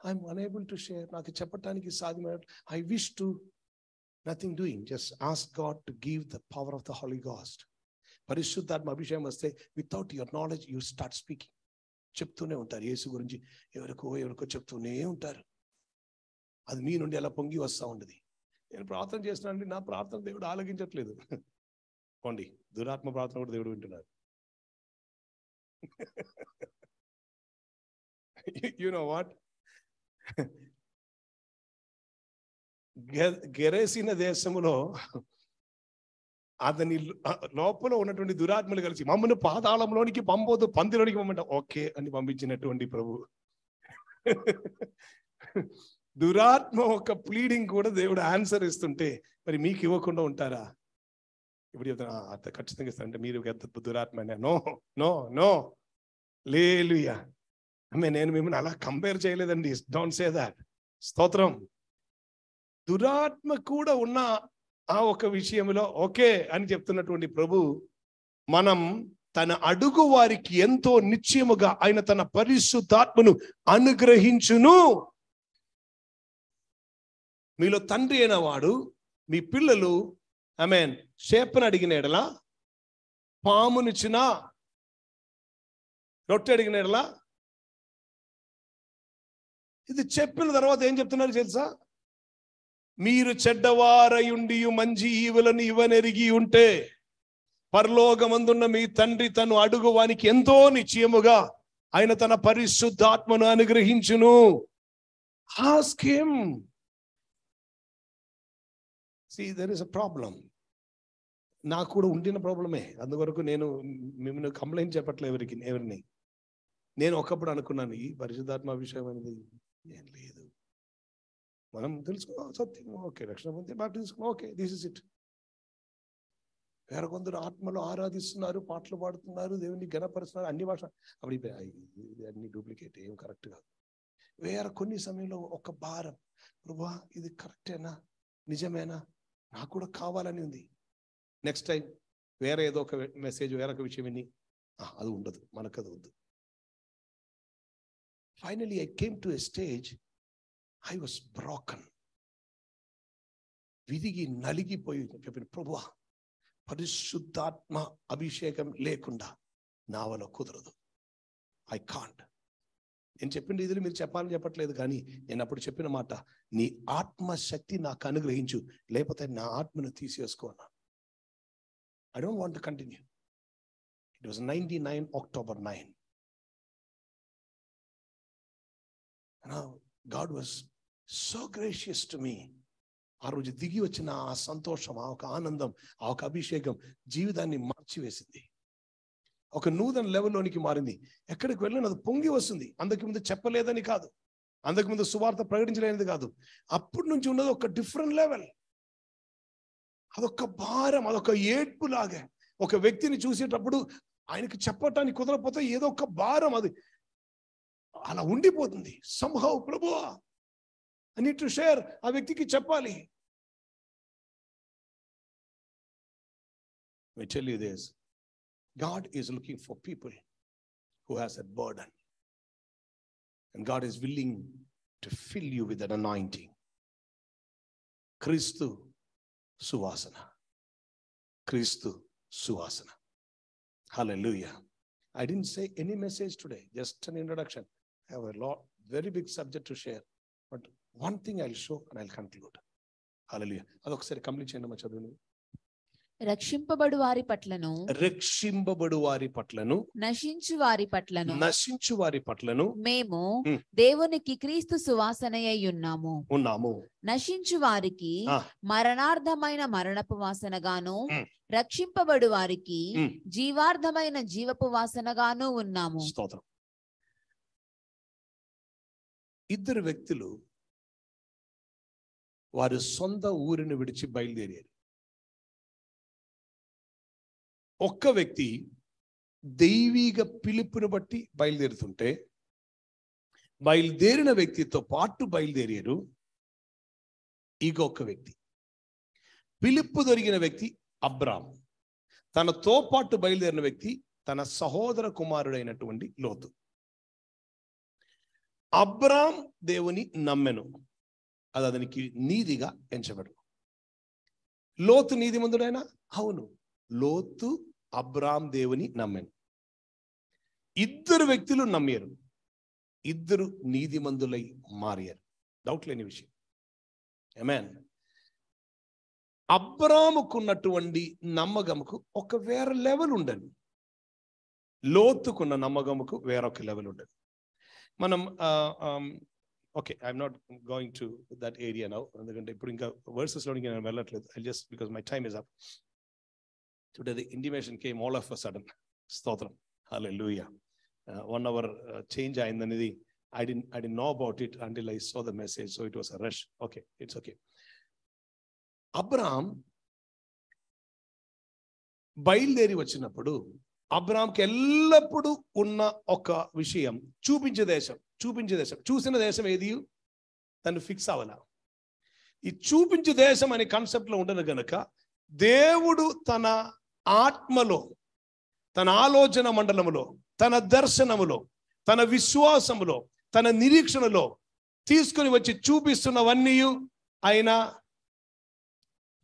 I'm unable to share నాకు చెప్పటానికి సాధ్యమైన I wish to nothing doing just ask God to give the power of the holy ghost పరిశుద్ధాత్మ అభిషేకం వస్తే without your knowledge you start speaking చెప్తూనే ఉంటారు. యేసు గురించి ఎవరికో ఎవరికో చెప్తూనే ఉంటారు. అది మీ నుండి అలా పొంగి వస్తూ ఉండదు నేను ప్రార్థన చేస్తున్నానండి. నా ప్రార్థన దేవుడు ఆలకించట్లేదు. పోండి. దురాత్మ ప్రార్థన కూడా దేవుడు వింటున్నారు. యు నో వాట్ గెరేసిన దేశములో అతని లోపల ఉన్నటువంటి దురాత్మలు కలిసి మమ్మల్ని పాతాళంలోనికి పంపొద్దు పందిలోనికి పంపంట ఓకే అని పంపించినటువంటి ప్రభు. దురాత్మ ఒక ప్లీడింగ్ కూడా దేవుడు ఆన్సర్ ఇస్తుంటే మరి మీకు ఇవ్వకుండా ఉంటారా? ఇప్పుడు చెప్తాను ఖచ్చితంగా ఇస్తారంటే మీరు ఎంత దురాత్మ నో నో నో. లేలుయా. నేను మిమ్మల్ని అలా కంపేర్ చేయలేదండి. డోంట్ సే దాట్ స్తోత్రం. దురాత్మ కూడా ఉన్న ఆ ఒక విషయంలో ఓకే అని చెప్తున్నటువంటి ప్రభు మనం తన అడుగు వారికి ఎంతో నిశ్చయముగా ఆయన తన పరిశుద్ధాత్మను అనుగ్రహించును. మీలో తండ్రి అయిన వాడు మీ పిల్లలు ఐ మీన్ చేపను అడిగిన ఎడలా పామునిచ్చిన రొట్టె అడిగిన ఎడలా ఇది చెప్పిన తర్వాత ఏం చెప్తున్నారు తెలుసా? మీరు చెడ్డవారయుండి మంచి ఈవులను ఇవ్వనెరిగి ఉంటే పరలోకమందున్న మీ తండ్రి తను అడుగు వానికి ఎంతో నిశ్చయముగా ఆయన తన పరిశుద్ధాత్మను అనుగ్రహించును. Ask him see there is a problem నాకు కూడా ఉండిన ప్రాబ్లమే. అందువరకు నేను మిమ్మల్ని కంప్లైంట్ చెప్పట్లే ఎవరికి ఎవరిని. నేను ఒకప్పుడు అనుకున్నాను ఈ పరిశుద్ధాత్మ విషయం అనేది ఏం లేదు. మనం తెలుసుకో సత్యం. ఓకే రక్షణ పొంది baptism okay this is it వేరే కొందరు ఆత్మలు ఆరాధిస్తున్నారు పాటలు పాడుతున్నారు దేవుని గణపరుస్తున్నారు అన్ని భాష అప్పుడు ఇది అన్ని డూప్లికేట్ ఏం కరెక్ట్ కాదు. వేరే కొన్ని సమయంలో ఒక భారం ప్రభా ఇది కరెక్టేనా నిజమేనా? నాకు కూడా కావాలని ఉంది. నెక్స్ట్ టైం వేరే ఏదో ఒక మెసేజ్ వేరే విషయం విని. అది ఉండదు. మనకు అది వద్దు. Finally I came to a stage I was broken విరిగి నలిగిపోయి చెప్పిన ప్రభువా పరిశుద్ధాత్మ అభిషేకం లేకుండా నావలో కుదరదు. ఐ కాంట్ నేను చెప్పిన రీతిలో మీరు చెప్పాలని చెప్పట్లేదు కానీ నేను అప్పుడు చెప్పిన మాట నీ ఆత్మశక్తి నాకు అనుగ్రహించు లేకపోతే నా ఆత్మను తీసేసుకోనా I don't want continue it was ninety nine October nine God was so gracious to me ఆ రోజు దిగి వచ్చిన ఆ సంతోషం ఆ ఒక ఆనందం ఆ ఒక అభిషేకం జీవితాన్ని మార్చివేసింది. ఒక నూతన లెవెల్లోనికి మారింది. ఎక్కడికి వెళ్ళిన అది పొంగి వస్తుంది. అందుకు ముందు చెప్పలేదని కాదు. అందుకు ముందు సువార్త ప్రకటించలేనిది కాదు. అప్పటి నుంచి ఉన్నది ఒక డిఫరెంట్ లెవెల్. అదొక భారం అదొక ఏడ్పు లాగా ఒక వ్యక్తిని చూసేటప్పుడు ఆయనకి చెప్పటానికి కుదరకపోతే ఏదో ఒక భారం అది. అలా ఉండిపోతుంది సంహౌ ప్రభువా ఐ నీడ్ టు షేర్ ఆ వ్యక్తికి చెప్పాలి I tell you this God is looking for people who has a burden. And God is willing to fill you with an anointing. Kristu Suvasana. Kristu Suvasana. Hallelujah. I didn't say any message today, just an introduction. I have a lot, very big subject to share. But one thing I'll show and I'll conclude. Hallelujah. అదొకసారి complete చేయండి మా చదువుని రక్షింపబడు వారి పట్లను రక్షింపబడు వారి పట్లను నశించు వారి పట్లను నశించు వారి పట్లను మేము. దేవునికి క్రీస్తు సువాసనయ్య ఉన్నాము ఉన్నాము నశించు వారికి. మరణార్థమైన మరణపు వాసనగాను. రక్షింపబడు వారికి. జీవార్థమైన జీవపు వాసనగాను ఉన్నాము స్తోత్రం ఇద్దరు వ్యక్తులు వారి సొంత ఊరిని విడిచి బయలుదేరారు. ఒక్క వ్యక్తి దైవీక పిలుపుని బట్టి బయలుదేరుతుంటే బయలుదేరిన వ్యక్తితో పాటు బయలుదేరారు ఇంకొక వ్యక్తి. పిలుపు దొరికిన వ్యక్తి అబ్రామ్. తనతో పాటు బయలుదేరిన వ్యక్తి తన సహోదర కుమారుడైనటువంటి లోతు. అబ్రామ్ దేవుని నమ్మెను. అది అతనికి నీతిగా ఎంచబడు. లోతు నీతిమంతుడైనా? అవును. లోతు అబ్రామ్ దేవుని నమ్మెను. ఇద్దరు వ్యక్తులు నమ్మారు. ఇద్దరు నీతిమంతులై మారారు. డౌట్ లేని విషయం. ఏమేన్ అబ్రాముకున్నటువంటి నమ్మకముకు ఒక వేరే లెవెల్ ఉండదు. లోతుకున్న నమ్మకముకు వేరొక లెవెల్ ఉండదు. మనం okay I'm not going to that area now ఎందుకంటే ఇప్పుడు ఇంకా వర్సెస్లోనికి నేను వెళ్ళట్లేదు I just because my time is up today the intimation came all of a sudden స్తోత్రం hallelujah one hour change అయిందనేది I did I did know about it until I saw the message so it was a rush okay it's okay Abram బయలుదేరి వచ్చినప్పుడు అబ్రామ్కి ఎల్లప్పుడూ ఉన్న ఒక విషయం చూపించే దేశం చూపించే దేశం. చూసిన దేశం ఏది? తను ఫిక్స్ అవ్వాల? ఈ చూపించే దేశం అనే కాన్సెప్ట్లో ఉండదు గనక దేవుడు తన ఆత్మలో తన ఆలోచన మండలములో తన దర్శనములో తన విశ్వాసములో తన నిరీక్షణలో తీసుకుని వచ్చి చూపిస్తున్నవన్నీ ఆయన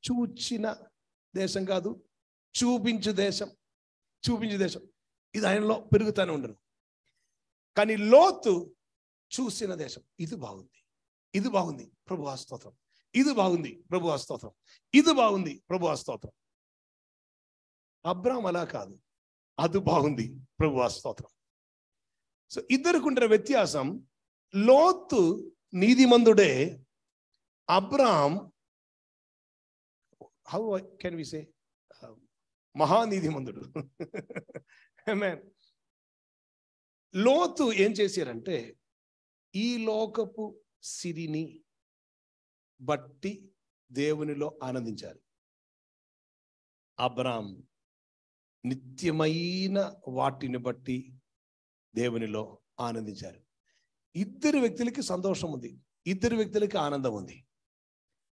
చూచిన దేశం కాదు చూపించు దేశం. చూపించే దేశం. ఇది ఆయనలో పెరుగుతూనే ఉండను కానీ లోతు చూసిన దేశం. ఇది బాగుంది. ఇది బాగుంది. ప్రభు స్తోత్రం. ఇది బాగుంది. ప్రభు స్తోత్రం. ఇది బాగుంది. ప్రభు స్తోత్రం. అబ్రామ్ అలా కాదు. అది బాగుంది. ప్రభు స్తోత్రం. సో ఇద్దరుకుంటున్న వ్యత్యాసం లోతు నీతిమంతుడే Abram how can we say మహానీతిమంతుడు. Amen. Lot ఏం చేశారంటే ఈ లోకపు సిరిని బట్టి దేవునిలో ఆనందించారు. అబ్రామ్ నిత్యమైన వాటిని బట్టి దేవునిలో ఆనందించారు. ఇద్దరు వ్యక్తులకి సంతోషం ఉంది. ఇద్దరు వ్యక్తులకి ఆనందం ఉంది.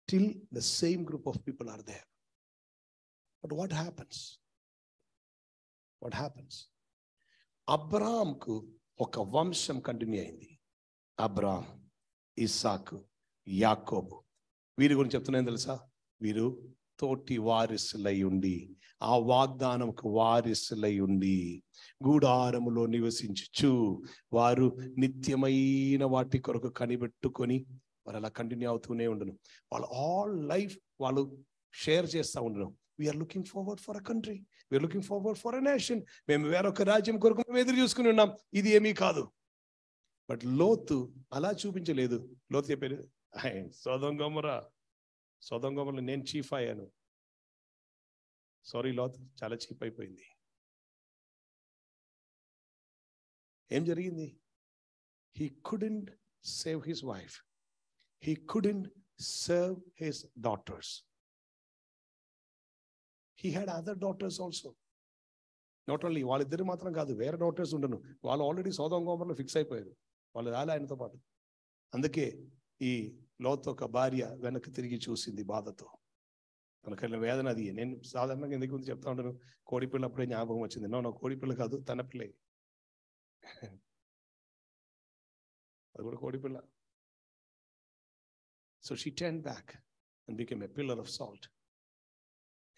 Till the same group of people are there but what happens what happens అబ్రామ్కు ఒక వంశం కంటిన్యూ అయింది. అబ్రామ్ ఇస్సాకు యాకోబు. వీరి గురించి చెప్తున్నాను తెలుసా? వీరు తోటి వారిసులై ఉండి ఆ వాగ్దానంకు వారిసులై ఉండి గూడారములో నివసించుచు వారు నిత్యమైన వాటి కొరకు కనిపెట్టుకొని వారు అలా కంటిన్యూ అవుతూనే ఉండను. వాళ్ళు ఆల్ లైఫ్ వాళ్ళు షేర్ చేస్తూ ఉండను. We're looking forward for a country we're looking forward for a nation మేము వేరొక రాజ్యం కొరకు మేము ఎదురు చూసుకుని ఉన్నాం. ఇది ఏమీ కాదు. బట్ లోతు అలా చూపించలేదు. లోతు చెప్పారు సోదంగమరా సోదంగమలో నేను చీఫ్ అయ్యాను. సారీ లోతు చాలా చీప్ అయిపోయింది. ఏం జరిగింది? He couldn't save his wife he couldn't serve his daughters he had other daughters also not only వాళ్ళిద్దరు మాత్రం కాదు వేరే డాటర్స్ ఉండను. వాళ్ళు ఆల్రెడీ సోదం గోమర్లో ఫిక్స్ అయిపోయారు. వాళ్ళు రాలే ఆయనతో పాటు. అందుకే ఈ లోత్ ఒక భార్య వెనక్కి తిరిగి చూసింది బాధతో. తనకైన వేదన అది. నేను సాధారణంగా ఎందుకు ముందు చెప్తా ఉంటాను? కోడిపిల్ల అప్పుడే జ్ఞాపకం వచ్చింది. నా కోడిపిల్ల కాదు తన పిల్లే. అది కూడా కోడిపిల్ల so she turned back and became a pillar of salt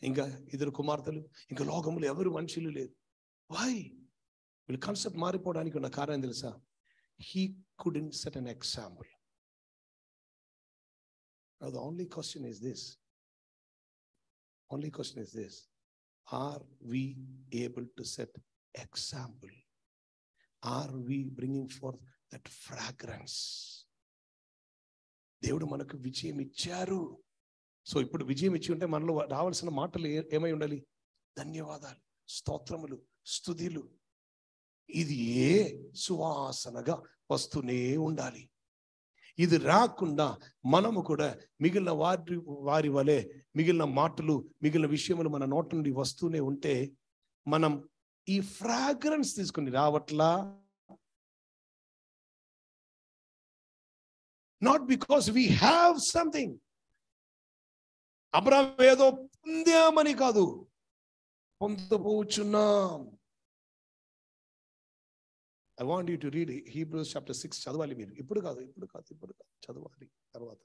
ఇంకా ఇద్దరు కుమార్తెలు ఇంకా లోకములు ఎవరు మనుషులు లేరు వై వీళ్ళు కాన్సెప్ట్ మారిపోవడానికి ఉన్న కారణం తెలుసా he couldn't set an example Now, the only question is this. Only question is this. Are we able to set example? Are we bringing forth that fragrance? దేవుడు మనకు విజయం ఇచ్చారు సో ఇప్పుడు విజయం ఇచ్చి ఉంటే మనలో రావాల్సిన మాటలు ఏమై ఉండాలి? ధన్యవాదాలు స్తోత్రములు స్తుతులు. ఇది ఏ సువాసనగా వస్తూనే ఉండాలి. ఇది రాకుండా మనము కూడా మిగిలిన వారి వారి వలె మిగిలిన మాటలు మిగిలిన విషయములు మన నోట నుండి వస్తూనే ఉంటే మనం ఈ ఫ్రాగ్రెన్స్ తీసుకుని రావట్లా? Not because we have something Abraham ఏదో పొందామని కాదు పొందబోచున్నాం. I want you to read Hebrews chapter six చదవాలి మీరు. ఇప్పుడు కాదు ఇప్పుడు కాదు ఇప్పుడు కాదు చదవాలి తర్వాత.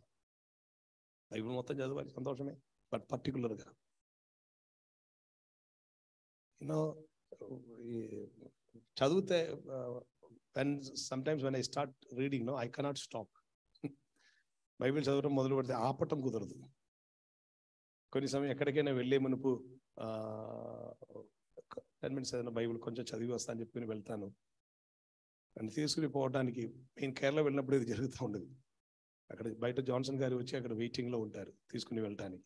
బైబిల్ మొత్తం చదవాలి సంతోషమే బట్ పర్టికులర్గా యూనో చదివితే when sometimes when I start reading no I cannot stop Bible చదవడం మొదలు పెడితే ఆపటం కుదరదు. కొన్ని సమయం ఎక్కడికైనా వెళ్ళే మునుపు టెన్ మినిట్స్ ఏదైనా బైబిల్ కొంచెం చదివి వస్తా అని చెప్పుకుని వెళ్తాను. అని తీసుకుని పోవడానికి నేను కేరళ వెళ్ళినప్పుడు ఇది జరుగుతూ ఉండదు. అక్కడ బయట జాన్సన్ గారు వచ్చి అక్కడ వెయిటింగ్లో ఉంటారు తీసుకుని వెళ్ళటానికి.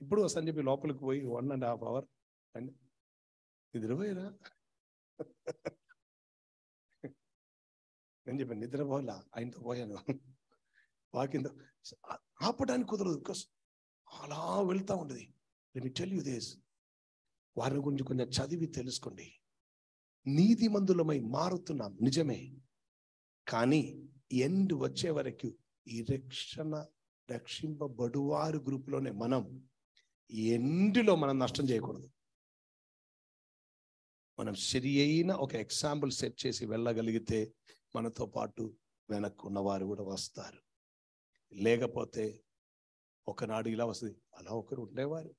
ఇప్పుడు వస్తా అని చెప్పి లోపలికి పోయి one and half hour and నిద్రపోయారా నేను చెప్పాను నిద్రపోలా ఆయనతో పోయాను. వాకింద ఆపడానికి కుదరదు బికాస్ అలా వెళ్తా ఉండేది మీ టెల్ యూ దేస్ వారిని గురించి కొంచెం చదివి తెలుసుకోండి. నీతి మందులమై మారుతున్నాం. నిజమే. కానీ ఎండ్ వచ్చే వరకు ఈ రక్షణ రక్షింపబడువారు గ్రూపులోనే మనం ఎండ్లో మనం నష్టం చేయకూడదు. మనం సరి అయిన ఒక ఎగ్జాంపుల్ సెట్ చేసి వెళ్ళగలిగితే మనతో పాటు వెనక్కున్న వారు కూడా వస్తారు. లేకపోతే ఒకనాడు ఇలా వస్తుంది. అలా ఒకరు ఉండేవారు.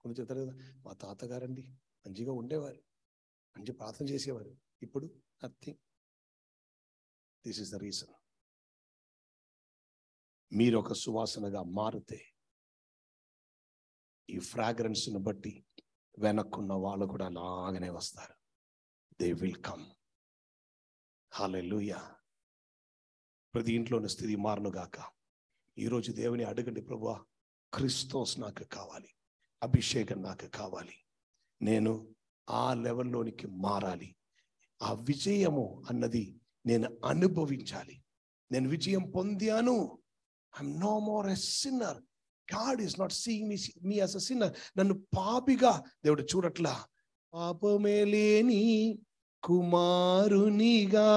కొంచెం చెప్తారు కదా మా తాతగారండి మంచిగా ఉండేవారు. మంచి ప్రార్థన చేసేవారు. ఇప్పుడు nothing this is the reason మీరు ఒక సువాసనగా మారితే ఈ ఫ్రాగ్రెన్స్ను బట్టి వెనక్కున్న వాళ్ళు కూడా అలాగనే వస్తారు. దే విల్ కమ్ హాలెలుయా ప్రతి ఇంట్లోని స్థితి మారునుగాక ఈరోజు దేవుని అడగండి ప్రభా క్రిస్తోస్ నాకు కావాలి అభిషేకం నాకు కావాలి నేను ఆ లెవెల్లోనికి మారాలి ఆ విజయము అన్నది నేను అనుభవించాలి నేను విజయం పొందాను. I'm no more a sinner God is not seeing me me as a sinner నన్ను పాపిగా దేవుడు చూడట్లా. పాపమే లేని కుమారునిగా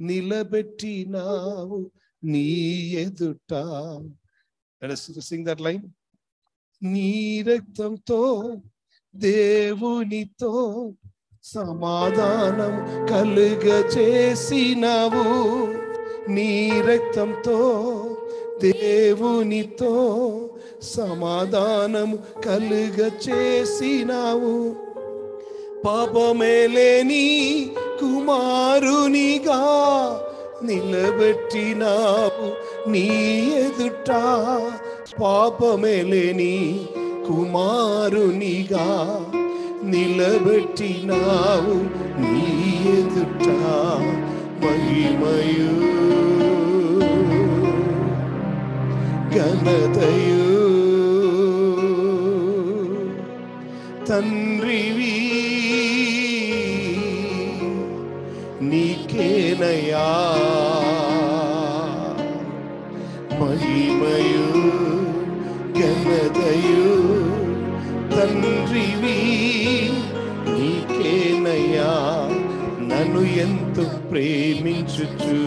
నిలబెట్టినావు. నీ ఎదుట సింగ్ దట్ లైన్ నీ రక్తంతో దేవునితో సమాధానం కలుగ చేసినవు నీ రక్తంతో దేవునితో సమాధానం కలుగ చేసినావు పాపమే లేని కుమారునిగా నిలబెట్టినావు నీ ఎదుట పాపమే లేని కుమారునిగా నిలబెట్టినావు నీ ఎదుట మహిమయు. ఘనతయు. తండ్రివి నీకేనయా ఘనతయు తండ్రివి నీకేనయ్యా నన్ను ఎంతో ప్రేమించుచు.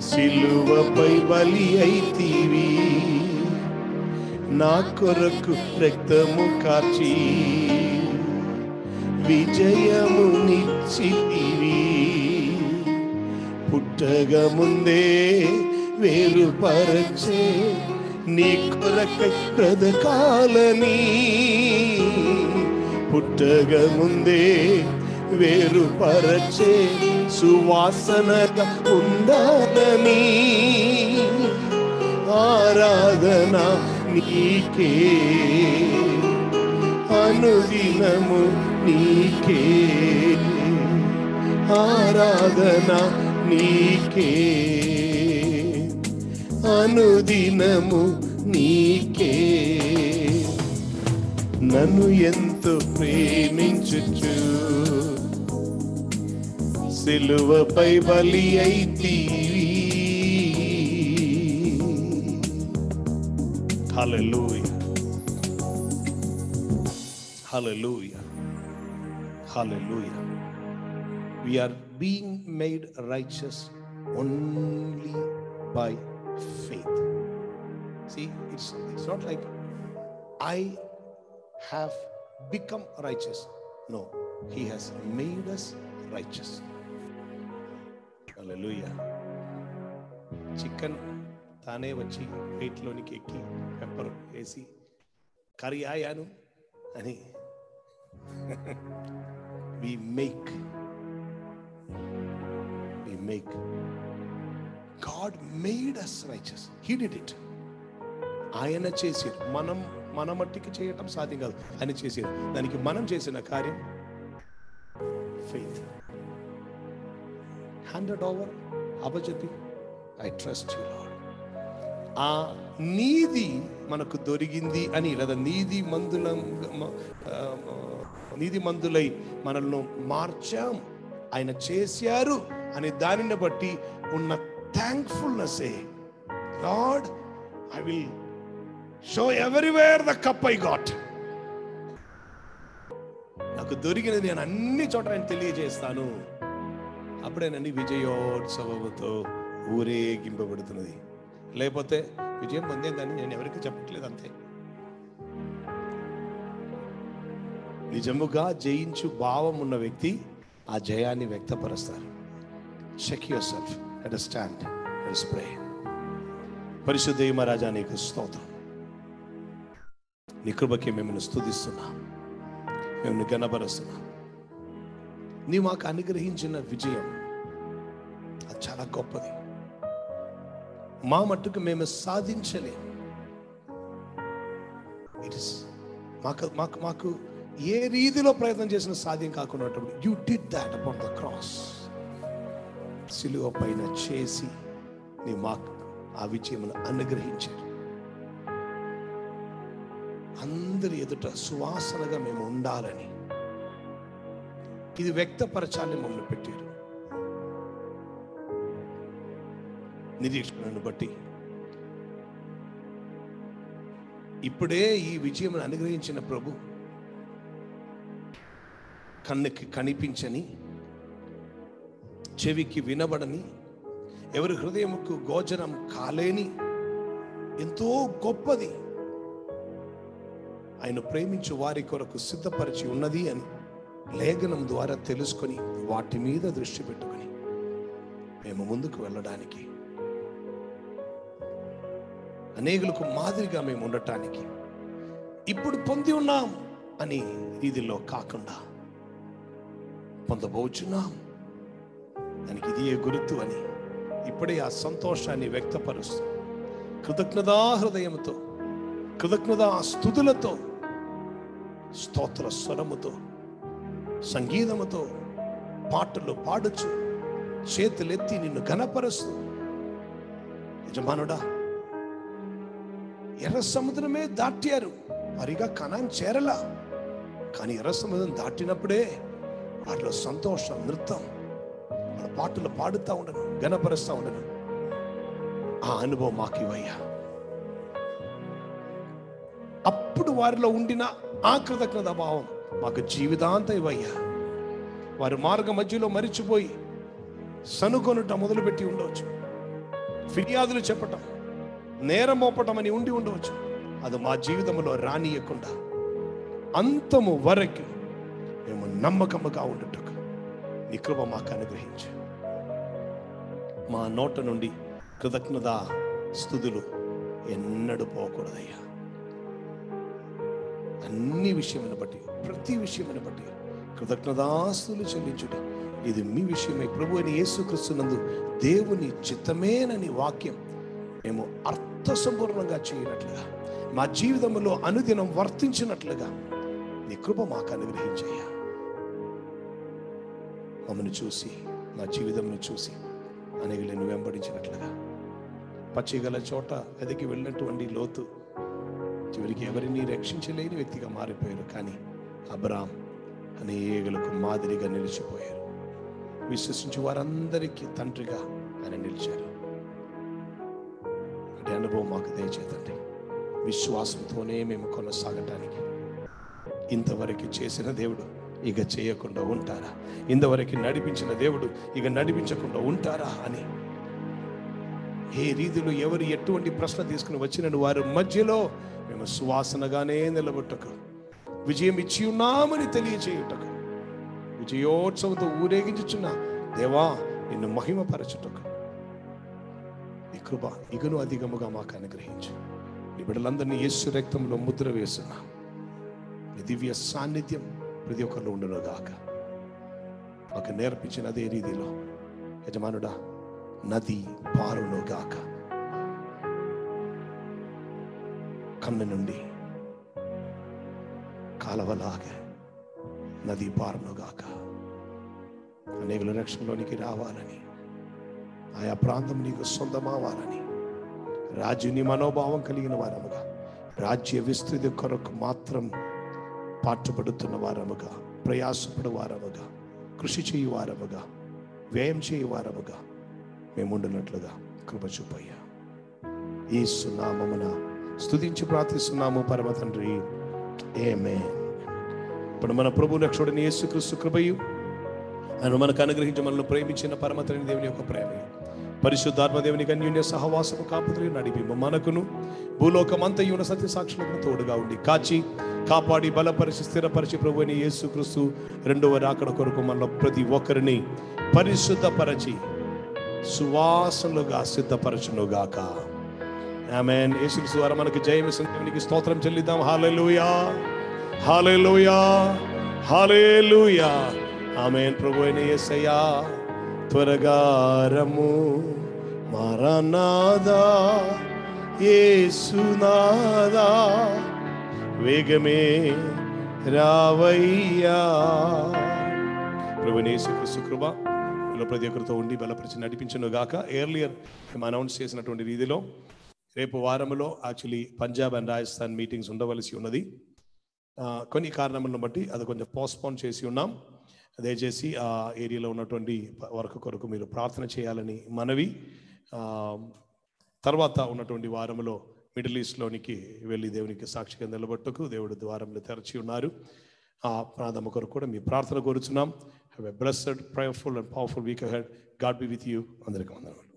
సిలువపై బలి అయితీవి నా కొరకు రక్తము కాచి విజయము నిచ్చితివి పుట్టగ ముందే వేరుపరచే నీ కొరక బ్రతకాలని పుట్టగ ముందే వేరుపరచే సువాసనగా ఉండాలని. ఆరాధన నీకే అనుదినము నీకే. ఆరాధన నీకే. అనుదినము నీకే నన్ను ఎంతో ప్రేమించుచు సిలువపై బలి అయితీవి హల్లెలూయా Hallelujah. Hallelujah. We are being made righteous only by faith. See, it's, it's not like I have become righteous. No, He has made us righteous. Hallelujah. Chicken తానే వచ్చి ప్లేట్లోనికి ఎక్కి పెప్పర్ వేసి కర్రీ ఆయాను అని we make we make God made us righteous he did it ఆయన చేసేది మనం మన మట్టికి చేయటం సాధ్యం కాదు. ఆయన చేసేది దానికి మనం చేసిన కార్యం ఫెయిత్ హ్యాండెడ్ ఓవర్ అబజతి ఐ ట్రస్ట్ యూ లాడ్ ఆ నీది మనకు దొరికింది అని లేదా నీది మందుల నీది మందులై మనల్ని మార్చాం. ఆయన చేశారు అనే దానిని బట్టి ఉన్న thankfulness Lord I will show everywhere the cup I got నాకు దొరికినది నేను అన్ని చోట నేను తెలియజేస్తాను. అప్పుడేనండి విజయోత్సవముతో ఊరేగింపబడుతున్నది. లేకపోతే విజయం పొందేందని నేను ఎవరికి చెప్పట్లేదు అంతే. నిజముగా జయించు భావం ఉన్న వ్యక్తి ఆ జయాన్ని వ్యక్తపరుస్తారు. Check yourself at stand spray పరిశుద్ధ మహారాజా నీకు స్తోత్రం. నీ కృపకి మిమ్మల్ని స్తుతిస్తున్నాం. మిమ్మల్ని గణపరుస్తున్నాం నీ మాకు అనుగ్రహించిన విజయం అది చాలా గొప్పది. మా మట్టుకు మేము సాధించలేము. ఇట్ ఇస్ మాకు మాకు మాకు ఏ రీతిలో ప్రయత్నం చేసిన సాధ్యం కాకుండా you did that upon the cross సిలువ పైన చేసి నీ మాకు ఆ విజయమును అనుగ్రహించారు. అందరి ఎదుట సువాసనగా మేము ఉండాలని ఇది వ్యక్తపరచాలని మమ్మల్ని పెట్టారు. నిరీక్షణను బట్టి ఇప్పుడే ఈ విజయం అనుగ్రహించిన ప్రభు కన్నుకి కనిపించని చెవికి వినబడని ఎవరి హృదయముకు గోచరం కాలేని ఎంతో గొప్పది. ఆయన ప్రేమించు వారి కొరకు సిద్ధపరిచి ఉన్నది అని లేఖనం ద్వారా తెలుసుకొని వాటి మీద దృష్టి పెట్టుకొని మేము ముందుకు వెళ్ళడానికి అనేకులకు మాదిరిగా మేము ఉండటానికి ఇప్పుడు పొంది ఉన్నాం అని రీతిలో కాకుండా పొందబోచున్నాం. దానికి ఇదే గుర్తు అని ఇప్పుడే ఆ సంతోషాన్ని వ్యక్తపరుస్తూ కృతజ్ఞతా హృదయంతో కృతజ్ఞతా స్థుతులతో స్తోత్ర స్వరముతో సంగీతముతో పాటలు పాడుచు చేతులెత్తి నిన్ను ఘనపరుస్తూ. యజమానుడా ఎర్ర సముద్రమే దాటారు మరిగా కణాన్ చేరలా. కానీ ఎర్ర సముద్రం దాటినప్పుడే వాటిలో సంతోషం నృత్యం. పాటలు పాడుతూ ఉండను గణపరుస్తూ ఉండను. ఆ అనుభవం మాకు ఇవయ్యా అప్పుడు వారిలో ఉండిన ఆ కృతజ్ఞత భావం మాకు జీవితాంతం ఇవయ్యా వారి మార్గ మధ్యలో మరిచిపోయి సనుకొనుట మొదలుపెట్టి ఉండవచ్చు. ఫిర్యాదులు చెప్పటం నేరం మోపటం అని ఉండి ఉండవచ్చు. అది మా జీవితంలో రానియకుండా అంతము వరకు మేము నమ్మకముగా ఉండటం నీ కృప మాకు అనుగ్రహించు. మా నోట నుండి కృతజ్ఞత స్థుతులు ఎన్నడూ పోకూడదయ్యా. అన్ని విషయమును బట్టి ప్రతి విషయమును బట్టి కృతజ్ఞతాస్తులు చెల్లించుడి. ఇది మీ విషయమై. ప్రభు అని యేసుక్రీస్తునందు దేవుని చిత్తమేనని వాక్యం మేము అర్థ సంపూర్ణంగా చేయనట్లుగా మా జీవితంలో అనుదినం వర్తించినట్లుగా నీ కృప మాకు అనుగ్రహించయ్యా. మమ్మల్ని చూసి మా జీవితంను చూసి అనేకులను వెంబడించినట్లుగా. పచ్చిగల చోట ఎదిగి వెళ్ళినటువంటి లోతు చివరికి ఎవరిని రక్షించలేని వ్యక్తిగా మారిపోయారు. కానీ అబ్రామ్ అనేకులకు మాదిరిగా నిలిచిపోయారు. విశ్వసించి వారందరికీ తండ్రిగా ఆయన నిలిచారు. అంటే అనుభవం మాకు దయచేతండి. విశ్వాసంతోనే మేము కొనసాగటానికి ఇంతవరకు చేసిన దేవుడు ఇక చేయకుండా ఉంటారా? ఇంతవరకు నడిపించిన దేవుడు ఇక నడిపించకుండా ఉంటారా అని. ఏ రీతిలో ఎవరు ఎటువంటి ప్రశ్న తీసుకుని వచ్చిన వారి మధ్యలో మేము సువాసనగానే నిలబెట్టకు విజయం ఇచ్చి ఉన్నామని తెలియచేయుటకు విజయోత్సవంతో ఊరేగించుచున్న దేవా నిన్ను మహిమపరచుటకు. నీ కృప ఇకను అధికముగా మాకు అనుగ్రహించు. నీ బిడ్డలందరినీ యేసు రక్తంలో ముద్ర వేస్తున్నా. నీ దివ్య సాన్నిధ్యం ప్రతి ఒక్కరిలో ఉండను గాక. మాకు నేర్పించిన అదే రీతిలో యజమానుడా నది పారును గాక. కన్ను నుండి కాలవలాగా నది పారును గాక. అనేకుల రక్షణలోనికి రావాలని ఆయా ప్రాంతం నీకు సొంతమావాలని రాజుని మనోభావం కలిగిన వారముగా రాజ్య విస్తృతి కొరకు మాత్రం పాటుపడుతున్న వారముగా ప్రయాసపడు వారముగా కృషి చేయు వారముగా వ్యయం చేయు వారముగా మేముండునట్లుగా కృప చూపయ్యా ఈ సునామమున స్తుతించి ప్రార్థిస్తున్నాము పరమ తండ్రి. ఏమే ఇప్పుడు మన ప్రభు రక్షుడిని యేసుక్రీస్తు కృపయు ఆయన మనకు అనుగ్రహించి మనల్ని ప్రేమించిన పరమ తండ్రి దేవుని యొక్క ప్రేమ. పరిశుద్ధాత్మ దేవునికి అన్యోన్య సహవాసము కాపుతులు నడిపి మనకును. భూలోకమంతయున సత్య సాక్షులకు తోడుగా ఉండి కాచి కాపాడి బలపరిచి స్థిరపరిచి ప్రభు అని యేసుక్రీస్తు రెండవ రాకడ కొరకు మనలో ప్రతి ఒక్కరిని పరిశుద్ధపరచి సువాసనలుగా సిద్ధపరచునుగాక ఆమెన్ యేసుక్రీస్తు ద్వారా మనకి జయమిసిన దేవునికి స్తోత్రం చెల్లిద్దాం. హాలెలూయా హాలెలూయా హాలెలూయా ఆమెన్ ప్రభు అయిన ఏసయ్యా త్వరగారము మరణాదా ఏసునాదా వేగమే రావయ్యా. ప్రభు యేసుక్రీస్తు కృప ప్రతి ఒక్కరితో ఉండి బలపరిచి నడిపించను గాక. ఎర్లియర్ మేము అనౌన్స్ చేసినటువంటి రీతిలో రేపు వారంలో actually Punjab and Rajasthan meetings ఉండవలసి ఉన్నది. కొన్ని కారణములను బట్టి అది కొంచెం పోస్ట్పోన్ చేసి ఉన్నాం. దయచేసి ఆ ఏరియాలో ఉన్నటువంటి వర్క్ కొరకు మీరు ప్రార్థన చేయాలని మనవి. తర్వాత ఉన్నటువంటి వారంలో మిడిల్ ఈస్ట్లోనికి వెళ్ళి దేవునికి సాక్షిగా నిలబట్టుకు దేవుడు ద్వారంలో తెరచి ఉన్నారు. ఆ ప్రాథమ కొరకు కూడా మీ ప్రార్థన కోరుచున్నాం. Have a blessed prayerful and powerful week head God be with you అందరికీ వందనాలు.